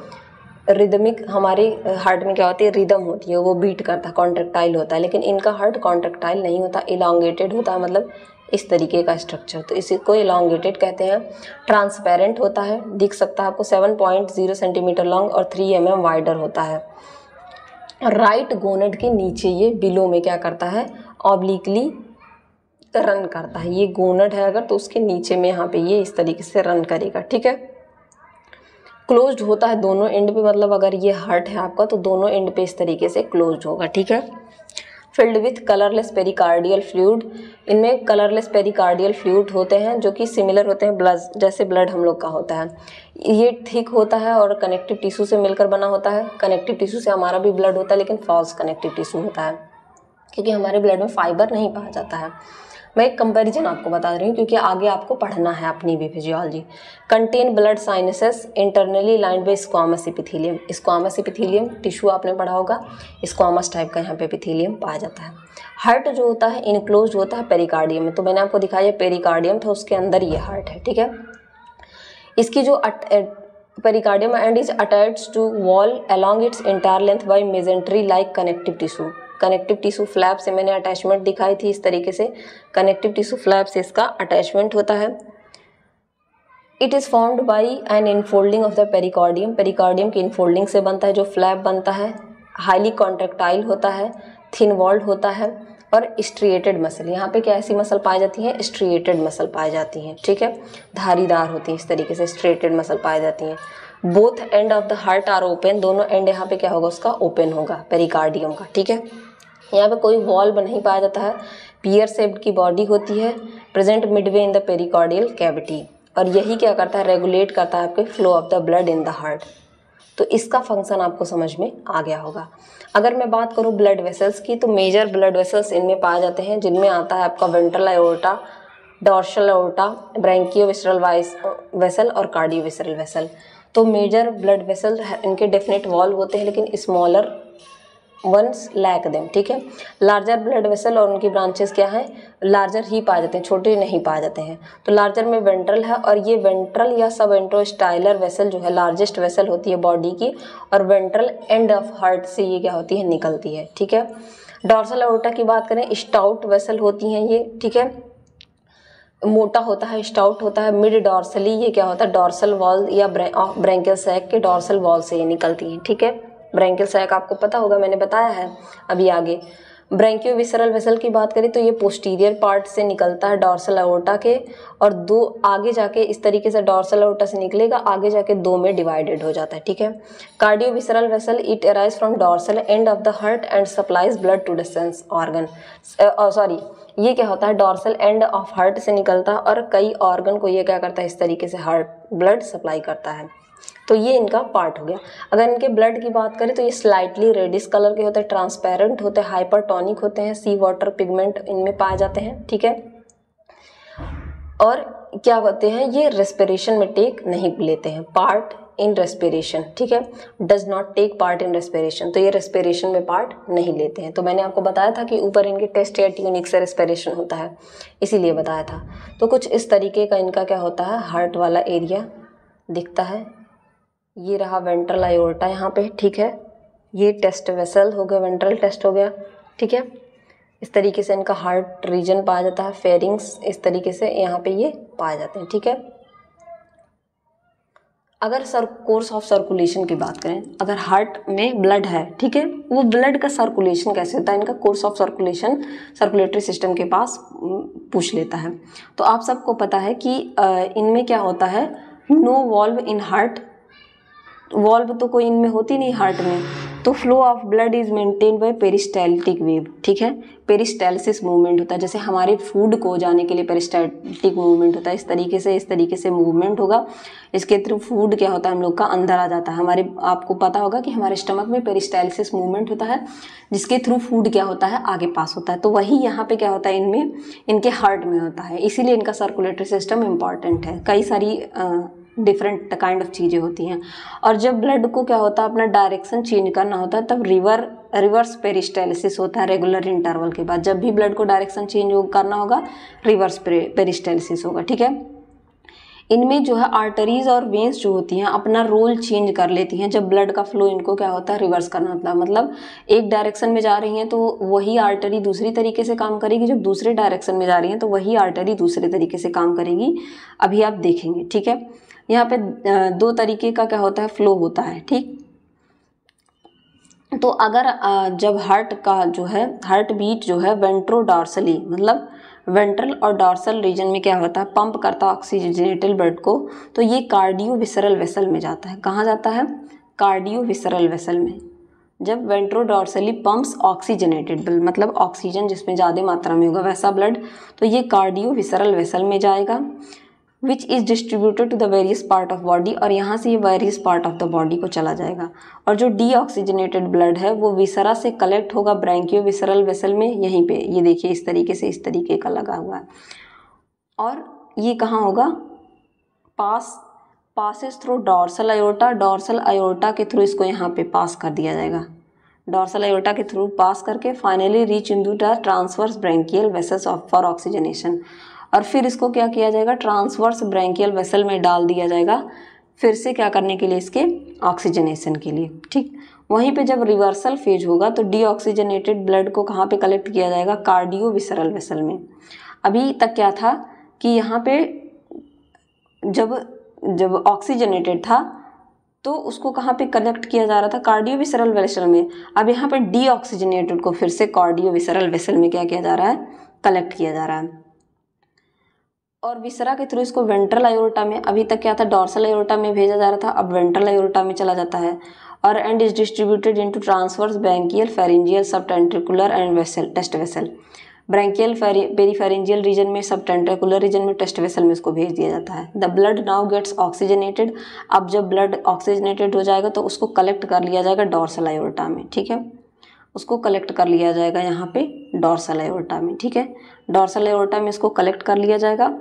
रिदमिक हमारे हार्ट में क्या होती है? रिदम होती है। वो बीट करता है कॉन्ट्रेक्टाइल होता है। लेकिन इनका हार्ट कॉन्ट्रेक्टाइल नहीं होता। इलांगेटेड होता है मतलब इस तरीके का स्ट्रक्चर तो इसी को इलांगेटेड कहते हैं। ट्रांसपेरेंट होता है। दिख सकता है आपको seven point zero centimetre long और थ्री एम एम वाइडर होता है। राइट गोनेड के नीचे ये बिलो में क्या करता है? ऑब्लिकली रन करता है। ये गोनड है अगर तो उसके नीचे में यहाँ पे ये इस तरीके से रन करेगा, ठीक है? क्लोज्ड होता है दोनों एंड पे मतलब अगर ये हर्ट है आपका तो दोनों एंड पे इस तरीके से क्लोज्ड होगा, ठीक है? Filled with colourless pericardial fluid इनमें कलरलेस पेरिकार्डियल फ्लूड होते हैं, जो कि सिमिलर होते हैं ब्लड जैसे ब्लड हम लोग का होता है। ये थिक होता है और कनेक्टिव टिश्यू से मिलकर बना होता है। कनेक्टिव टिश्यू से हमारा भी ब्लड होता है, लेकिन फॉल्स कनेक्टिव टिश्यू होता है, क्योंकि हमारे ब्लड में फाइबर नहीं पाया जाता है। मैं एक कंपैरिजन आपको बता रही हूँ, क्योंकि आगे आपको पढ़ना है अपनी भी physiology contain blood sinuses internally line by squamous epithelium squamous epithelium tissue आपने पढ़ा होगा स्क्वामस टाइप का यहाँ पे इपिथीलियम पाया जाता है। हार्ट जो होता है इनक्लोज होता है पेरिकार्डियम में तो मैंने आपको दिखाया पेरिकार्डियम था, उसके अंदर ये हार्ट है, ठीक है? इसकी जो pericardium and is attach to wall along its entire length by mesentery like connective tissue connective tissue flap से मैंने अटैचमेंट दिखाई थी इस तरीके से। कनेक्टिव टिश्यू फ्लैप से इसका अटैचमेंट होता है। It is formed by an infolding of the pericardium pericardium की इनफोल्डिंग से बनता है, जो फ्लैप बनता है। हाईली कॉन्ट्रेक्टाइल होता है थिन वॉल्ड होता है और स्ट्रिएटेड मसल यहाँ पे क्या ऐसी मसल पाई जाती है? स्ट्रिएटेड मसल पाई जाती हैं, ठीक है? धारीदार होती हैं, इस तरीके से स्ट्रेटेड मसल पाई जाती हैं। Both end of the heart are open दोनों एंड यहाँ पे क्या होगा? उसका ओपन होगा पेरिकार्डियम का, ठीक है? यहाँ पे कोई वॉल्व नहीं पाया जाता है। पियर सेप्ड की बॉडी होती है, present midway in the pericardial cavity. और यही क्या करता है रेगुलेट करता है आपके flow of the blood in the heart तो इसका फ़ंक्शन आपको समझ में आ गया होगा। अगर मैं बात करूँ ब्लड वेसल्स की तो मेजर ब्लड वेसल्स इनमें पाए जाते हैं, जिनमें आता है आपका ventral aorta dorsal aorta branchio visceral vessel और कार्डियो विसरल वेसल तो मेजर ब्लड वेसल इनके डेफिनेट वॉल्व होते हैं, लेकिन स्मॉलर वंस लैक देम ठीक है? लार्जर ब्लड वेसल और उनकी ब्रांचेस क्या हैं? लार्जर ही पाए जाते हैं, छोटे नहीं पाए जाते हैं। तो लार्जर में वेंट्रल है और ये वेंट्रल या सब एंट्रोस्टाइलर वेसल जो है लार्जेस्ट वेसल होती है बॉडी की और वेंट्रल एंड ऑफ़ हार्ट से ये क्या होती है, निकलती है, ठीक है? डॉर्सल अरोटा की बात करें स्टाउट वेसल होती हैं ये, ठीक है? मोटा होता है स्टाउट होता है मिड डॉर्सली ये क्या होता है डॉर्सल वॉल या ब्रैंकल सैक के डॉर्सल वॉल से ये निकलती हैं, ठीक है? ब्रैंकियल सैक आपको पता होगा, मैंने बताया है अभी आगे। ब्रैंकियो विसरल वेसल की बात करें तो ये पोस्टीरियर पार्ट से निकलता है डॉर्सल अओर्टा के, और दो आगे जाके इस तरीके से डॉर्सल अओर्टा से निकलेगा, आगे जाके दो में डिवाइडेड हो जाता है, ठीक है? Cardio visceral vessel it arise from dorsal end of the heart and supplies blood to distance organ sorry ये क्या होता है? डॉर्सल एंड ऑफ़ हर्ट से निकलता है और कई ऑर्गन को ये क्या करता है? इस तरीके से हार्ट ब्लड सप्लाई करता है। तो ये इनका पार्ट हो गया। अगर इनके ब्लड की बात करें तो ये स्लाइटली रेडिस कलर के होते हैं ट्रांसपेरेंट होते हैं हाइपरटोनिक होते हैं सी वाटर पिगमेंट इनमें पाए जाते हैं, ठीक है? और क्या होते हैं, ये रेस्पिरेशन में टेक नहीं लेते हैं। पार्ट इन रेस्पिरेशन ठीक है? Does not take part in respiration तो ये रेस्पिरेशन में पार्ट नहीं लेते हैं। तो मैंने आपको बताया था कि ऊपर इनके टेस्ट या ट्यूनिक से रेस्पिरेशन होता है, इसीलिए बताया था। तो कुछ इस तरीके का इनका क्या होता है हार्ट वाला एरिया दिखता है। ये रहा वेंट्रल आयोर्टा यहाँ पे, ठीक है? ये टेस्ट वेसल हो गया वेंट्रल टेस्ट हो गया, ठीक है? इस तरीके से इनका हार्ट रीजन पाया जाता है फेरिंग्स इस तरीके से यहाँ पे ये पाए जाते हैं, ठीक है? अगर सर कोर्स ऑफ़ सर्कुलेशन की बात करें, अगर हार्ट में ब्लड है, ठीक है? वो ब्लड का सर्कुलेशन कैसे होता है? इनका course of circulation circulatory system के पास पूछ लेता है। तो आप सबको पता है कि इनमें क्या होता है? No valve in heart valve तो कोई इनमें होती नहीं हार्ट में। तो flow of blood is maintain by peristaltic wave ठीक है? पेरिस्टाइलिस मूवमेंट होता है। जैसे हमारे फ़ूड को जाने के लिए पेरिस्टाइटिक मूवमेंट होता है, इस तरीके से, इस तरीके से मूवमेंट होगा। इसके थ्रू फ़ूड क्या होता है? हम लोग का अंदर आ जाता है। हमारे, आपको पता होगा कि हमारे स्टमक में पेरिस्टाइलिस मूवमेंट होता है, जिसके थ्रू फ़ूड क्या होता है? आगे पास होता है। तो वही यहाँ पे क्या होता है? इनमें, इनके हार्ट में होता है। इसीलिए इनका सर्कुलेटरी सिस्टम इंपॉर्टेंट है। कई सारी डिफरेंट काइंड ऑफ़ चीज़ें होती हैं। और जब ब्लड को क्या होता है, अपना डायरेक्शन चेंज करना होता है, तब रिवर रिवर्स पेरिस्टेलिसिस होता है रेगुलर इंटरवल के बाद। जब भी ब्लड को डायरेक्शन चेंज करना होगा रिवर्स पेरिस्टेलिसिस होगा, ठीक है? इनमें जो है आर्टरीज और वेंस जो होती हैं, अपना रोल चेंज कर लेती हैं। जब ब्लड का फ्लो इनको क्या होता है रिवर्स करना होता है। मतलब एक डायरेक्शन में जा रही हैं तो वही आर्टरी दूसरी तरीके से काम करेगी। जब दूसरे डायरेक्शन में जा रही हैं तो वही आर्टरी दूसरे तरीके से काम करेगी। अभी आप देखेंगे, ठीक है? यहाँ पे दो तरीके का क्या होता है फ्लो होता है, ठीक? तो अगर जब हार्ट का जो है हार्ट बीट जो है वेंट्रोडॉर्सली मतलब वेंट्रल और डॉर्सल रीजन में क्या होता है पंप करता है ऑक्सीजनेटल ब्लड को तो ये कार्डियो विसरल वेसल में जाता है। कहाँ जाता है? कार्डियो विसरल वेसल में। जब वेंट्रोडॉर्सली पंप्स ऑक्सीजनेटेड ब्लड मतलब ऑक्सीजन जिसमें ज़्यादा मात्रा में होगा, वैसा ब्लड तो ये कार्डियो विसरल वेसल में जाएगा। Which is distributed to the various part of body और यहाँ से ये various part of the body को चला जाएगा। और जो डी ऑक्सीजनेटेड ब्लड है, वो विसरा से कलेक्ट होगा ब्रैंकियो विसरल वेसल में, यहीं पे। ये देखिए, इस तरीके से, इस तरीके का लगा हुआ है। और ये कहाँ होगा? Pass passes through dorsal aorta dorsal aorta के थ्रू इसको यहाँ पे पास कर दिया जाएगा। डॉर्सल आयोटा के थ्रू पास करके finally reach in the transverse branchial vessels of for oxygenation और फिर इसको क्या किया जाएगा? ट्रांसवर्स ब्रैंकियल वेसल में डाल दिया जाएगा। फिर से क्या करने के लिए इसके? ऑक्सीजनेशन के लिए। ठीक? वहीं पे जब रिवर्सल फ़ेज़ होगा तो डीऑक्सीजनेटेड ब्लड को कहाँ पे कलेक्ट किया जाएगा? कार्डियो विसरल वेसल में। अभी तक क्या था कि यहाँ पे जब जब ऑक्सीजनेटेड था तो उसको कहाँ पे कलेक्ट किया जा रहा था? कार्डियो विसरल वेसल में। अब यहाँ पे डीऑक्सीजनेटेड को फिर से कार्डियो विसरल वेसल में क्या किया जा रहा है? कलेक्ट किया जा रहा है। और विसरा के थ्रू इसको वेंट्रल आयोटा में, अभी तक क्या था डॉर्सल आयोटा में भेजा जा रहा था, अब वेंट्रल आयोटा में चला जाता है और and is distributed into transverse branchial pharyngeal subtentacular and vessel test vessel branchial peripharyngeal region में सब टेंट्रिकुलर रीजन में टेस्ट वेसल में इसको भेज दिया जाता है। The blood now gets oxygenated अब जब ब्लड ऑक्सीजनेटेड हो जाएगा तो उसको कलेक्ट कर लिया जाएगा डॉर्सल आयोटा में, ठीक है? उसको कलेक्ट कर लिया जाएगा यहाँ पे डॉर्सल आयोटा में, ठीक है? डॉर्सल आयोटा में इसको कलेक्ट कर लिया जाएगा।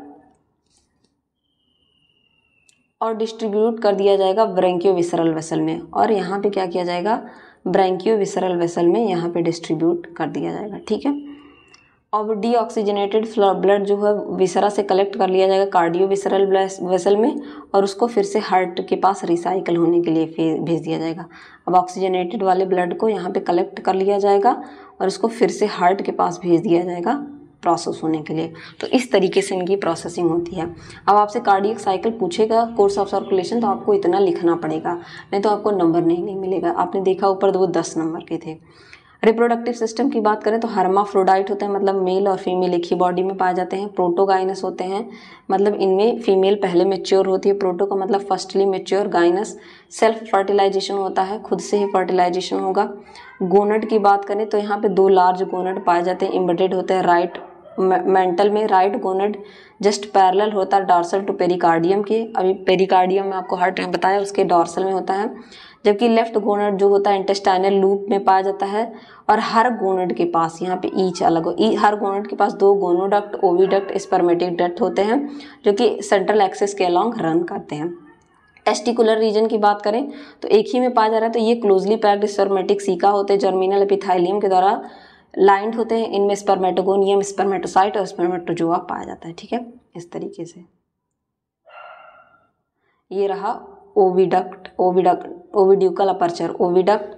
और डिस्ट्रीब्यूट कर दिया जाएगा ब्रैंकियो विसरल वेसल में। और यहाँ पे क्या किया जाएगा? ब्रैंकियो विसरल वेसल में यहाँ पे डिस्ट्रीब्यूट कर दिया जाएगा, ठीक है? और डीऑक्सीजनेटेड ब्लड जो है विसरा से कलेक्ट कर लिया जाएगा कार्डियो विसरल वेसल में और उसको फिर से हार्ट के पास रिसाइकल होने के लिए भेज दिया जाएगा। अब ऑक्सीजनेटेड वाले ब्लड को यहाँ पे कलेक्ट कर लिया जाएगा और उसको फिर से हार्ट के पास भेज दिया जाएगा। प्रोसेस होने के लिए। तो इस तरीके से इनकी प्रोसेसिंग होती है। अब आपसे कार्डियक साइकिल पूछेगा कोर्स ऑफ़ सर्कुलेशन तो आपको इतना लिखना पड़ेगा। नहीं तो आपको नंबर नहीं नहीं मिलेगा। आपने देखा ऊपर वो दस नंबर के थे। रिप्रोडक्टिव सिस्टम की बात करें तो हर्माफ्रोडाइट होते हैं मतलब मेल और फीमेल एक ही बॉडी में पाए जाते हैं। प्रोटोगाइनस होते हैं। मतलब इनमें फीमेल पहले मेच्योर होती है। प्रोटो का मतलब firstly mature gynous self fertilization होता है, खुद से ही फर्टिलाइजेशन होगा। गोनट की बात करें तो यहाँ पे दो लार्ज गोनट पाए जाते हैं। इम्बेडेड होते हैं राइट मेंटल में राइट गोनट जस्ट पैरेलल होता है डॉर्सल टू पेरिकार्डियम के। अभी पेरिकार्डियम में आपको हर टाइम बताया, उसके डॉर्सल में होता है। जबकि लेफ़्ट गोनट जो होता है इंटेस्टाइनल लूप में पाया जाता है और हर गोनट के पास, यहाँ पे ईच अलग हो, ई, हर गोनट के पास दो गोनोडक्ट ओविडक्ट स्पर्मेटिक डक्ट होते हैं, जो कि सेंट्रल एक्सेस के अलॉन्ग रन करते हैं। टेस्टिकुलर रीजन की बात करें तो एक ही में पाया जा रहा है तो ये क्लोजली पैक्ड स्पर्मेटिक सीका होते हैं जर्मिनल एपिथाइलियम के द्वारा। लाइंड होते हैं, इनमें स्पर्मेटोगोनियम स्पर्मेटोसाइट और स्पर्मेटोजोआ पाया जाता है, ठीक है? इस तरीके से। ये रहा oviduct oviduct oviducal aperture oviduct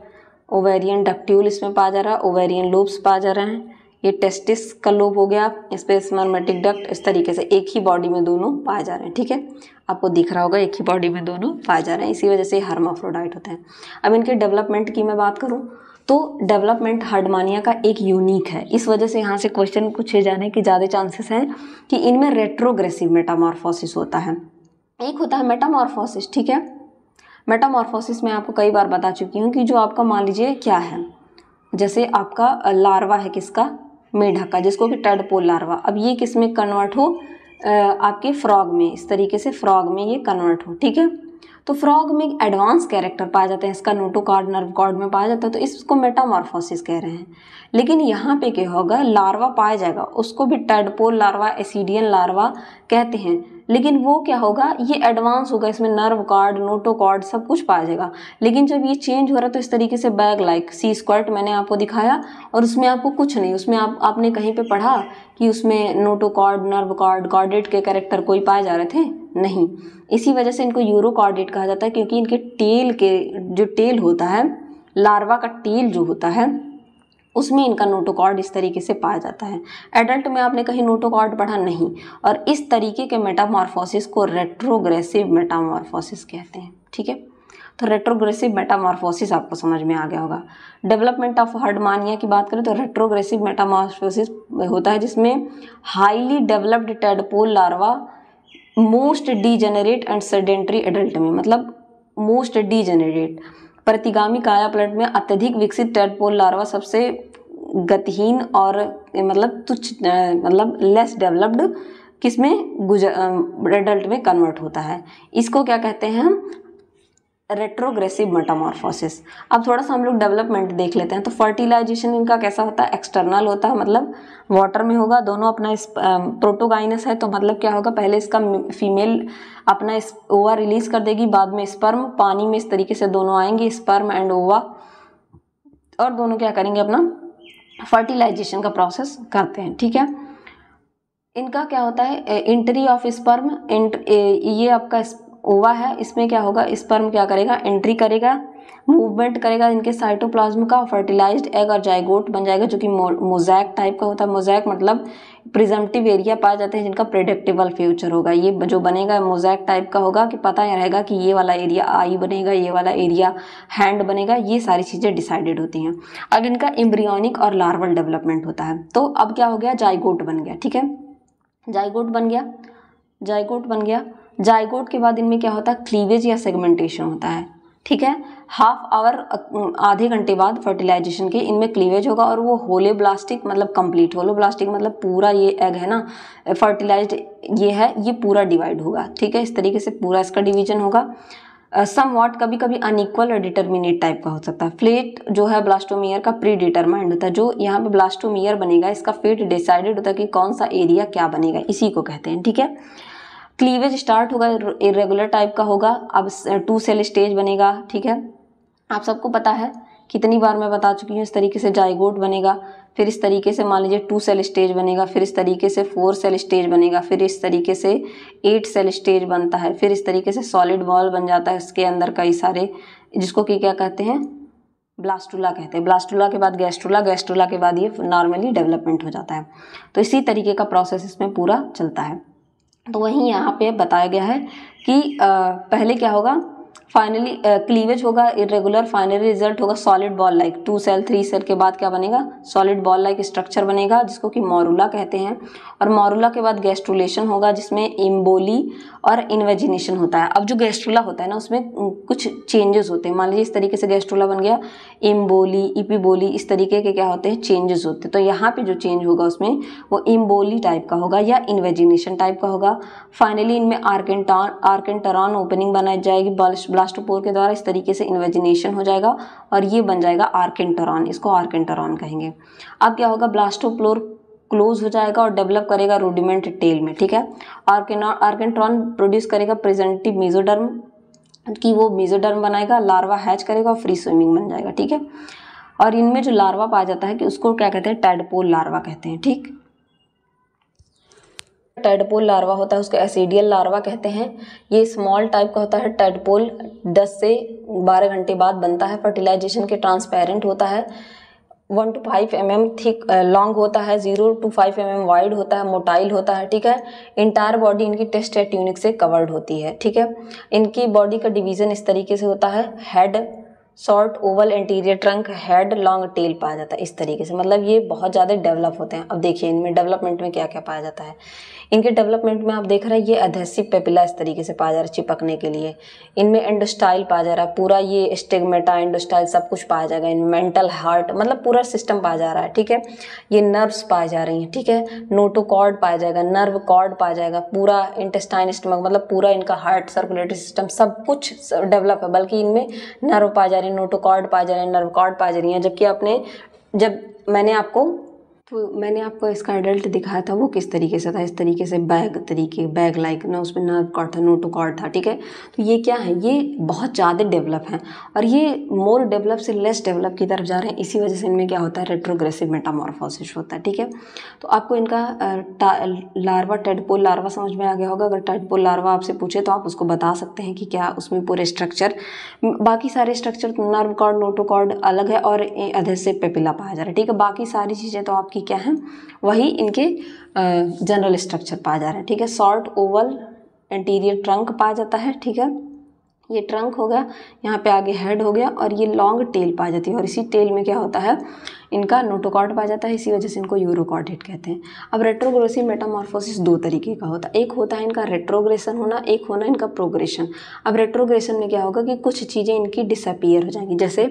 ovarian ductule इसमें पाया जा रहा है ओवेरियन लोब्स पाया जा रहे हैं। ये टेस्टिस का लोब हो गया, इस पर स्मर्मेटिक डक्ट इस तरीके से एक ही बॉडी में दोनों पाए जा रहे हैं, ठीक है? आपको दिख रहा होगा एक ही बॉडी में दोनों पाए जा रहे हैं, इसी वजह से हर्माफ्रोडाइट होते हैं। अब इनके डेवलपमेंट की मैं बात करूँ तो डेवलपमेंट हार्डमानिया का एक यूनिक है। इस वजह से यहाँ से क्वेश्चन पूछे जाने के ज़्यादा चांसेस हैं कि इनमें रेट्रोग्रेसिव मेटामॉर्फोसिस होता है। एक होता है मेटामॉर्फोसिस ठीक है? मेटामॉर्फोसिस में आपको कई बार बता चुकी हूँ कि जो आपका मान लीजिए क्या है? जैसे आपका लार्वा है किसका? मेढक का, जिसको कि टेडपोल लार्वा अब ये किसमें कन्वर्ट हो? आपके फ्रॉग में, इस तरीके से फ्रॉग में ये कन्वर्ट हो, ठीक है? तो फ्रॉग में एक एडवांस कैरेक्टर पाया जाता है, इसका नोटोकार्ड नर्व कॉर्ड में पाया जाता है तो इसको मेटामॉर्फोसिस कह रहे हैं। लेकिन यहाँ पे क्या होगा लार्वा पाया जाएगा, उसको भी टेडपोल लार्वा एसिडियन लार्वा कहते हैं। लेकिन वो क्या होगा? ये एडवांस होगा, इसमें नर्व कार्ड नोटो कार्ड सब कुछ पाया जाएगा। लेकिन जब ये चेंज हो रहा है तो इस तरीके से बैग लाइक सी स्क्वाट मैंने आपको दिखाया और उसमें आपको कुछ नहीं, उसमें आप, आपने कहीं पे पढ़ा कि उसमें notochord nerve cord chordate के कैरेक्टर कोई पाए जा रहे थे? नहीं। इसी वजह से इनको यूरो कार्डेट कहा जाता है क्योंकि इनके टेल के, जो टेल होता है लार्वा का टेल जो होता है उसमें इनका नोटोकॉर्ड इस तरीके से पाया जाता है। एडल्ट में आपने कहीं नोटोकॉर्ड पढ़ा नहीं और इस तरीके के मेटामॉर्फोसिस को रेट्रोग्रेसिव मेटामॉर्फोसिस कहते हैं, ठीक है? तो रेट्रोग्रेसिव मेटामॉर्फोसिस आपको समझ में आ गया होगा। डेवलपमेंट ऑफ़ हर्डमानिया की बात करें तो रेट्रोग्रेसिव मेटामॉर्फोसिस होता है जिसमें highly developed tadpole larva most degenerate and sedentary adult में मतलब मोस्ट डीजेनरेट। प्रतिगामी काया प्लट में अत्यधिक विकसित टेडपोल लार्वा सबसे गतिहीन और मतलब तुच्छ मतलब लेस डेवलप्ड किसमें गुजर एडल्ट में कन्वर्ट होता है। इसको क्या कहते हैं हम? रेट्रोग्रेसिव मेटामॉर्फोसिस अब थोड़ा सा हम लोग डेवलपमेंट देख लेते हैं। तो फर्टिलाइजेशन इनका कैसा होता है? एक्सटर्नल होता है मतलब वाटर में होगा, दोनों अपना प्रोटोगाइनस है तो मतलब क्या होगा? पहले इसका फीमेल अपना ओवा रिलीज़ कर देगी, बाद में स्पर्म पानी में इस तरीके से दोनों आएँगे स्पर्म एंड ओवा। और दोनों क्या करेंगे? अपना फर्टिलाइजेशन का प्रोसेस करते हैं, ठीक है? इनका क्या होता है? इंट्री ऑफ़ स्पर्म ये आपका ओवा है, इसमें क्या होगा? स्पर्म क्या करेगा? एंट्री करेगा। मूवमेंट करेगा। इनके साइटोप्लाज्म का फर्टिलाइज्ड एग और जाइगोट बन जाएगा, जो कि मोजैक टाइप का होता है। मोजैक मतलब प्रिजम्पटिव एरिया पाए जाते हैं, जिनका प्रेडिक्टेबल फ्यूचर होगा। ये जो बनेगा मोजैक टाइप का होगा कि पता ही रहेगा कि ये वाला एरिया आई बनेगा, ये वाला एरिया हैंड बनेगा। ये सारी चीज़ें डिसाइडेड होती हैं। अब इनका एम्ब्रियोनिक और लार्वल डेवलपमेंट होता है। तो अब क्या हो गया? जाइगोट बन गया, ठीक है? जाइगोट बन गया। जाइगोट बन गया। जाइगोट के बाद इनमें क्या होता है? क्लीवेज या सेगमेंटेशन होता है। ठीक है? हाफ़ आवर आधे घंटे बाद फर्टिलाइजेशन के इनमें क्लीवेज होगा और वो होले ब्लास्टिक मतलब कंप्लीट होलो ब्लास्टिक मतलब पूरा ये एग है ना? फर्टिलाइज्ड ये है, ये पूरा डिवाइड होगा। ठीक है? इस तरीके से पूरा इसका डिवीज़न होगा। सम वॉट कभी कभी अनइक्वल और डिटर्मिनेट टाइप का हो सकता है। फ्लेट जो है ब्लास्टोमियर का प्री डिटरमाइंड होता है। जो यहाँ पे ब्लास्टोमियर बनेगा, इसका फेट डिसाइडेड होता है कि कौन सा एरिया क्या बनेगा। इसी को कहते हैं। ठीक है? क्लीवेज स्टार्ट होगा इरेगुलर टाइप का होगा, अब टू सेल स्टेज बनेगा, ठीक है? आप सबको पता है कितनी बार मैं बता चुकी हूँ, इस तरीके से जाइगोट बनेगा, फिर इस तरीके से मान लीजिए टू सेल स्टेज बनेगा, फिर इस तरीके से फोर सेल स्टेज बनेगा, फिर इस तरीके से एट सेल स्टेज बनता है, फिर इस तरीके से सॉलिड बॉल बन जाता है इसके अंदर कई सारे, जिसको कि क्या कहते हैं? ब्लास्टूला कहते हैं। ब्लास्टूला के बाद गैस्ट्रुला गैस्ट्रुला के बाद ये नॉर्मली डेवलपमेंट हो जाता है। तो इसी तरीके का प्रोसेस इसमें पूरा चलता है। तो वहीं यहाँ पे बताया गया है कि पहले क्या होगा? फाइनली क्लीवेज होगा इरेगुलर फाइनली रिज़ल्ट होगा solid ball like two cell three cell के बाद क्या बनेगा? सॉलिड बॉल लाइक स्ट्रक्चर बनेगा, जिसको कि मोरुला कहते हैं। और मोरुला के बाद गैस्ट्रुलेशन होगा, जिसमें इम्बोली और इन्वेजिनेशन होता है। अब जो गैस्ट्रुला होता है ना, उसमें कुछ चेंजेस होते हैं। मान लीजिए इस तरीके से गैस्ट्रुला बन गया इम्बोली इपीबोली इस तरीके के क्या होते हैं चेंजेस होते हैं। तो यहाँ पर जो चेंज होगा उसमें, वो इम्बोली टाइप का होगा या इन्वेजिनेशन टाइप का होगा। फाइनली इनमें आर्केंटॉन आर्केंटरॉन ओपनिंग बनाई जाएगी ब्लास्टोपोर के द्वारा इस तरीके से इन्वेजिनेशन हो जाएगा और ये बन जाएगा आर्केंटरॉन इसको आर्केंटरॉन कहेंगे। अब क्या होगा? ब्लास्टोप्लोर क्लोज हो जाएगा और डेवलप करेगा रूडिमेंट टेल में, ठीक है? आर्केंट्रॉन प्रोड्यूस करेगा प्रेजेंटिव मीजोडर्म कि वो मीजोडर्म बनाएगा लार्वा हैच करेगा फ्री स्विमिंग बन जाएगा, ठीक है? और इनमें जो लार्वा पाया जाता है कि उसको क्या कहते हैं? टैडपोल लार्वा कहते हैं, ठीक? टेडपोल लार्वा होता है, उसको एसिडियल लार्वा कहते हैं। ये स्मॉल टाइप का होता है टेडपोल 10 से 12 घंटे बाद बनता है फर्टिलाइजेशन के ट्रांसपेरेंट होता है। One two five M M thick long होता है, zero two five M M wide होता है, मोटाइल होता है, ठीक है। इंटायर बॉडी इनकी टेस्ट ट्यूनिक से कवर्ड होती है, ठीक है। इनकी बॉडी का डिवीज़न इस तरीके से होता है head short oval anterior trunk head long tail पाया जाता है, इस तरीके से। मतलब ये बहुत ज़्यादा डेवलप होते हैं। अब देखिए, इनमें डेवलपमेंट में क्या क्या पाया जाता है। इनके डेवलपमेंट में आप देख रहे हैं, ये अधेसिव पेपिला इस तरीके से पाया जा रहा है चिपकने के लिए। इनमें एंडोस्टाइल पाया जा रहा है, पूरा ये स्टिगमेटा एंडोस्टाइल सब कुछ पाया जाएगा। इनमें मेंटल हार्ट मतलब पूरा सिस्टम पाया जा रहा है, ठीक है? ये नर्व्स पाए जा रही हैं, ठीक है? नोटोकॉर्ड पाया जाएगा नर्व कॉर्ड पाया जाएगा, पूरा इंटेस्टाइन स्टमक मतलब पूरा इनका हार्ट सर्कुलेटरी सिस्टम सब कुछ डेवलप है, बल्कि इनमें नर्व पाए जा रहे हैं नोटोकॉर्ड पाए जा रहे हैं नर्व कॉर्ड पाए जा रही हैं। जबकि अपने जब मैंने आपको तो मैंने आपको इसका एडल्ट दिखाया था, वो किस तरीके से था, इस तरीके से बैग तरीके बैग लाइक ना उसमें नर्व कॉर्ड था नोटो कॉर्ड था, ठीक है? तो ये क्या है? ये बहुत ज़्यादा डेवलप है और ये मोर डेवलप से लेस डेवलप की तरफ़ जा रहे हैं। इसी वजह से इनमें क्या होता है? रेट्रोग्रेसिव मेटामॉर्फोसिस होता है, ठीक है? तो आपको इनका लार्वा टेडपोल लार्वा समझ में आ गया होगा। अगर टेडपोल लार्वा आपसे पूछे तो आप उसको बता सकते हैं कि क्या उसमें पूरे स्ट्रक्चर बाकी सारे structure nerve cord notochord अलग है और से पेपिला पाया जा रहा है, ठीक है? बाकी सारी चीज़ें तो आपकी क्या है वही इनके जनरल स्ट्रक्चर पाया जा रहा है, ठीक है? शॉर्ट ओवल एंटीरियर ट्रंक पाया जाता है, ठीक है? ये ट्रंक हो गया, यहाँ पे आगे हेड हो गया और ये लॉन्ग टेल पाई जाती है और इसी टेल में क्या होता है? इनका नोटोकॉर्ड पाया जाता है, इसी वजह से इनको यूरोकॉर्डेट कहते हैं। अब रेट्रोग्रेसिव मेटामॉर्फोसिस दो तरीके का होता है, एक होता है इनका रेट्रोग्रेशन होना, एक होना इनका प्रोग्रेशन अब रेट्रोग्रेशन में क्या होगा कि कुछ चीज़ें इनकी डिसअपियर हो जाएँगी, जैसे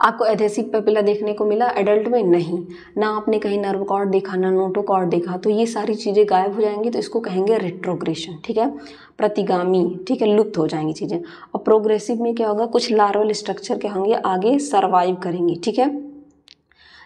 आपको एधेसिव पेपिला देखने को मिला एडल्ट में नहीं। ना आपने कहीं नर्व कॉर्ड देखा, ना नोटो कॉर्ड देखा तो ये सारी चीज़ें गायब हो जाएँगी तो इसको कहेंगे रेट्रोग्रेशन ठीक है? प्रतिगामी, ठीक है? लुप्त हो जाएँगी चीज़ें। और प्रोग्रेसिव में क्या होगा? कुछ लार्वल स्ट्रक्चर क्या होंगे, आगे सर्वाइव करेंगी, ठीक है?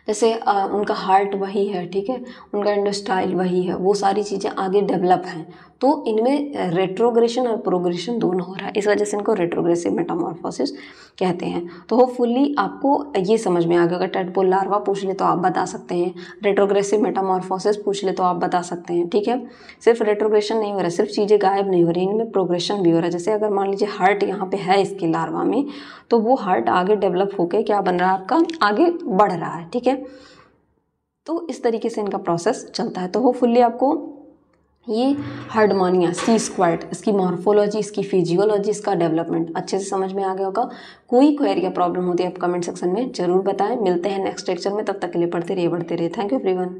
जैसे आ, उनका हार्ट वही है ठीक है? उनका इंडस्टाइल वही है वो सारी चीज़ें आगे डेवलप हैं। तो इनमें रेट्रोग्रेशन और प्रोग्रेशन दोनों हो रहा है। इस वजह से इनको रेट्रोग्रेसिव मेटामॉर्फोसिस कहते हैं। तो होपफुली आपको ये समझ में आ गया। अगर टेटपोल लार्वा पूछ ले तो आप बता सकते हैं। रेट्रोग्रेसिव मेटामॉर्फोसिस पूछ ले तो आप बता सकते हैं ठीक है? सिर्फ़ रेट्रोग्रेशन नहीं हो रहा सिर्फ़ चीज़ें गायब नहीं हो रही इनमें प्रोग्रेशन भी हो रहा है। जैसे अगर मान लीजिए हार्ट यहाँ पे है इसके लार्वा में तो वो हार्ट आगे डेवलप होकर क्या बन रहा है? आपका आगे बढ़ रहा है ठीक है? तो इस तरीके से इनका प्रोसेस चलता है। तो होपफुल्ली आपको ये हार्डमोनिया सी स्क्वाइट इसकी मॉर्फोलॉजी इसकी फिजियोलॉजी इसका डेवलपमेंट अच्छे से समझ में आ गया होगा। कोई क्वेरी या प्रॉब्लम होती है, आप कमेंट सेक्शन में ज़रूर बताएँ। मिलते हैं नेक्स्ट लेक्चर में, तब तक के लिए पढ़ते रहिए, बढ़ते रहिए। Thank you everyone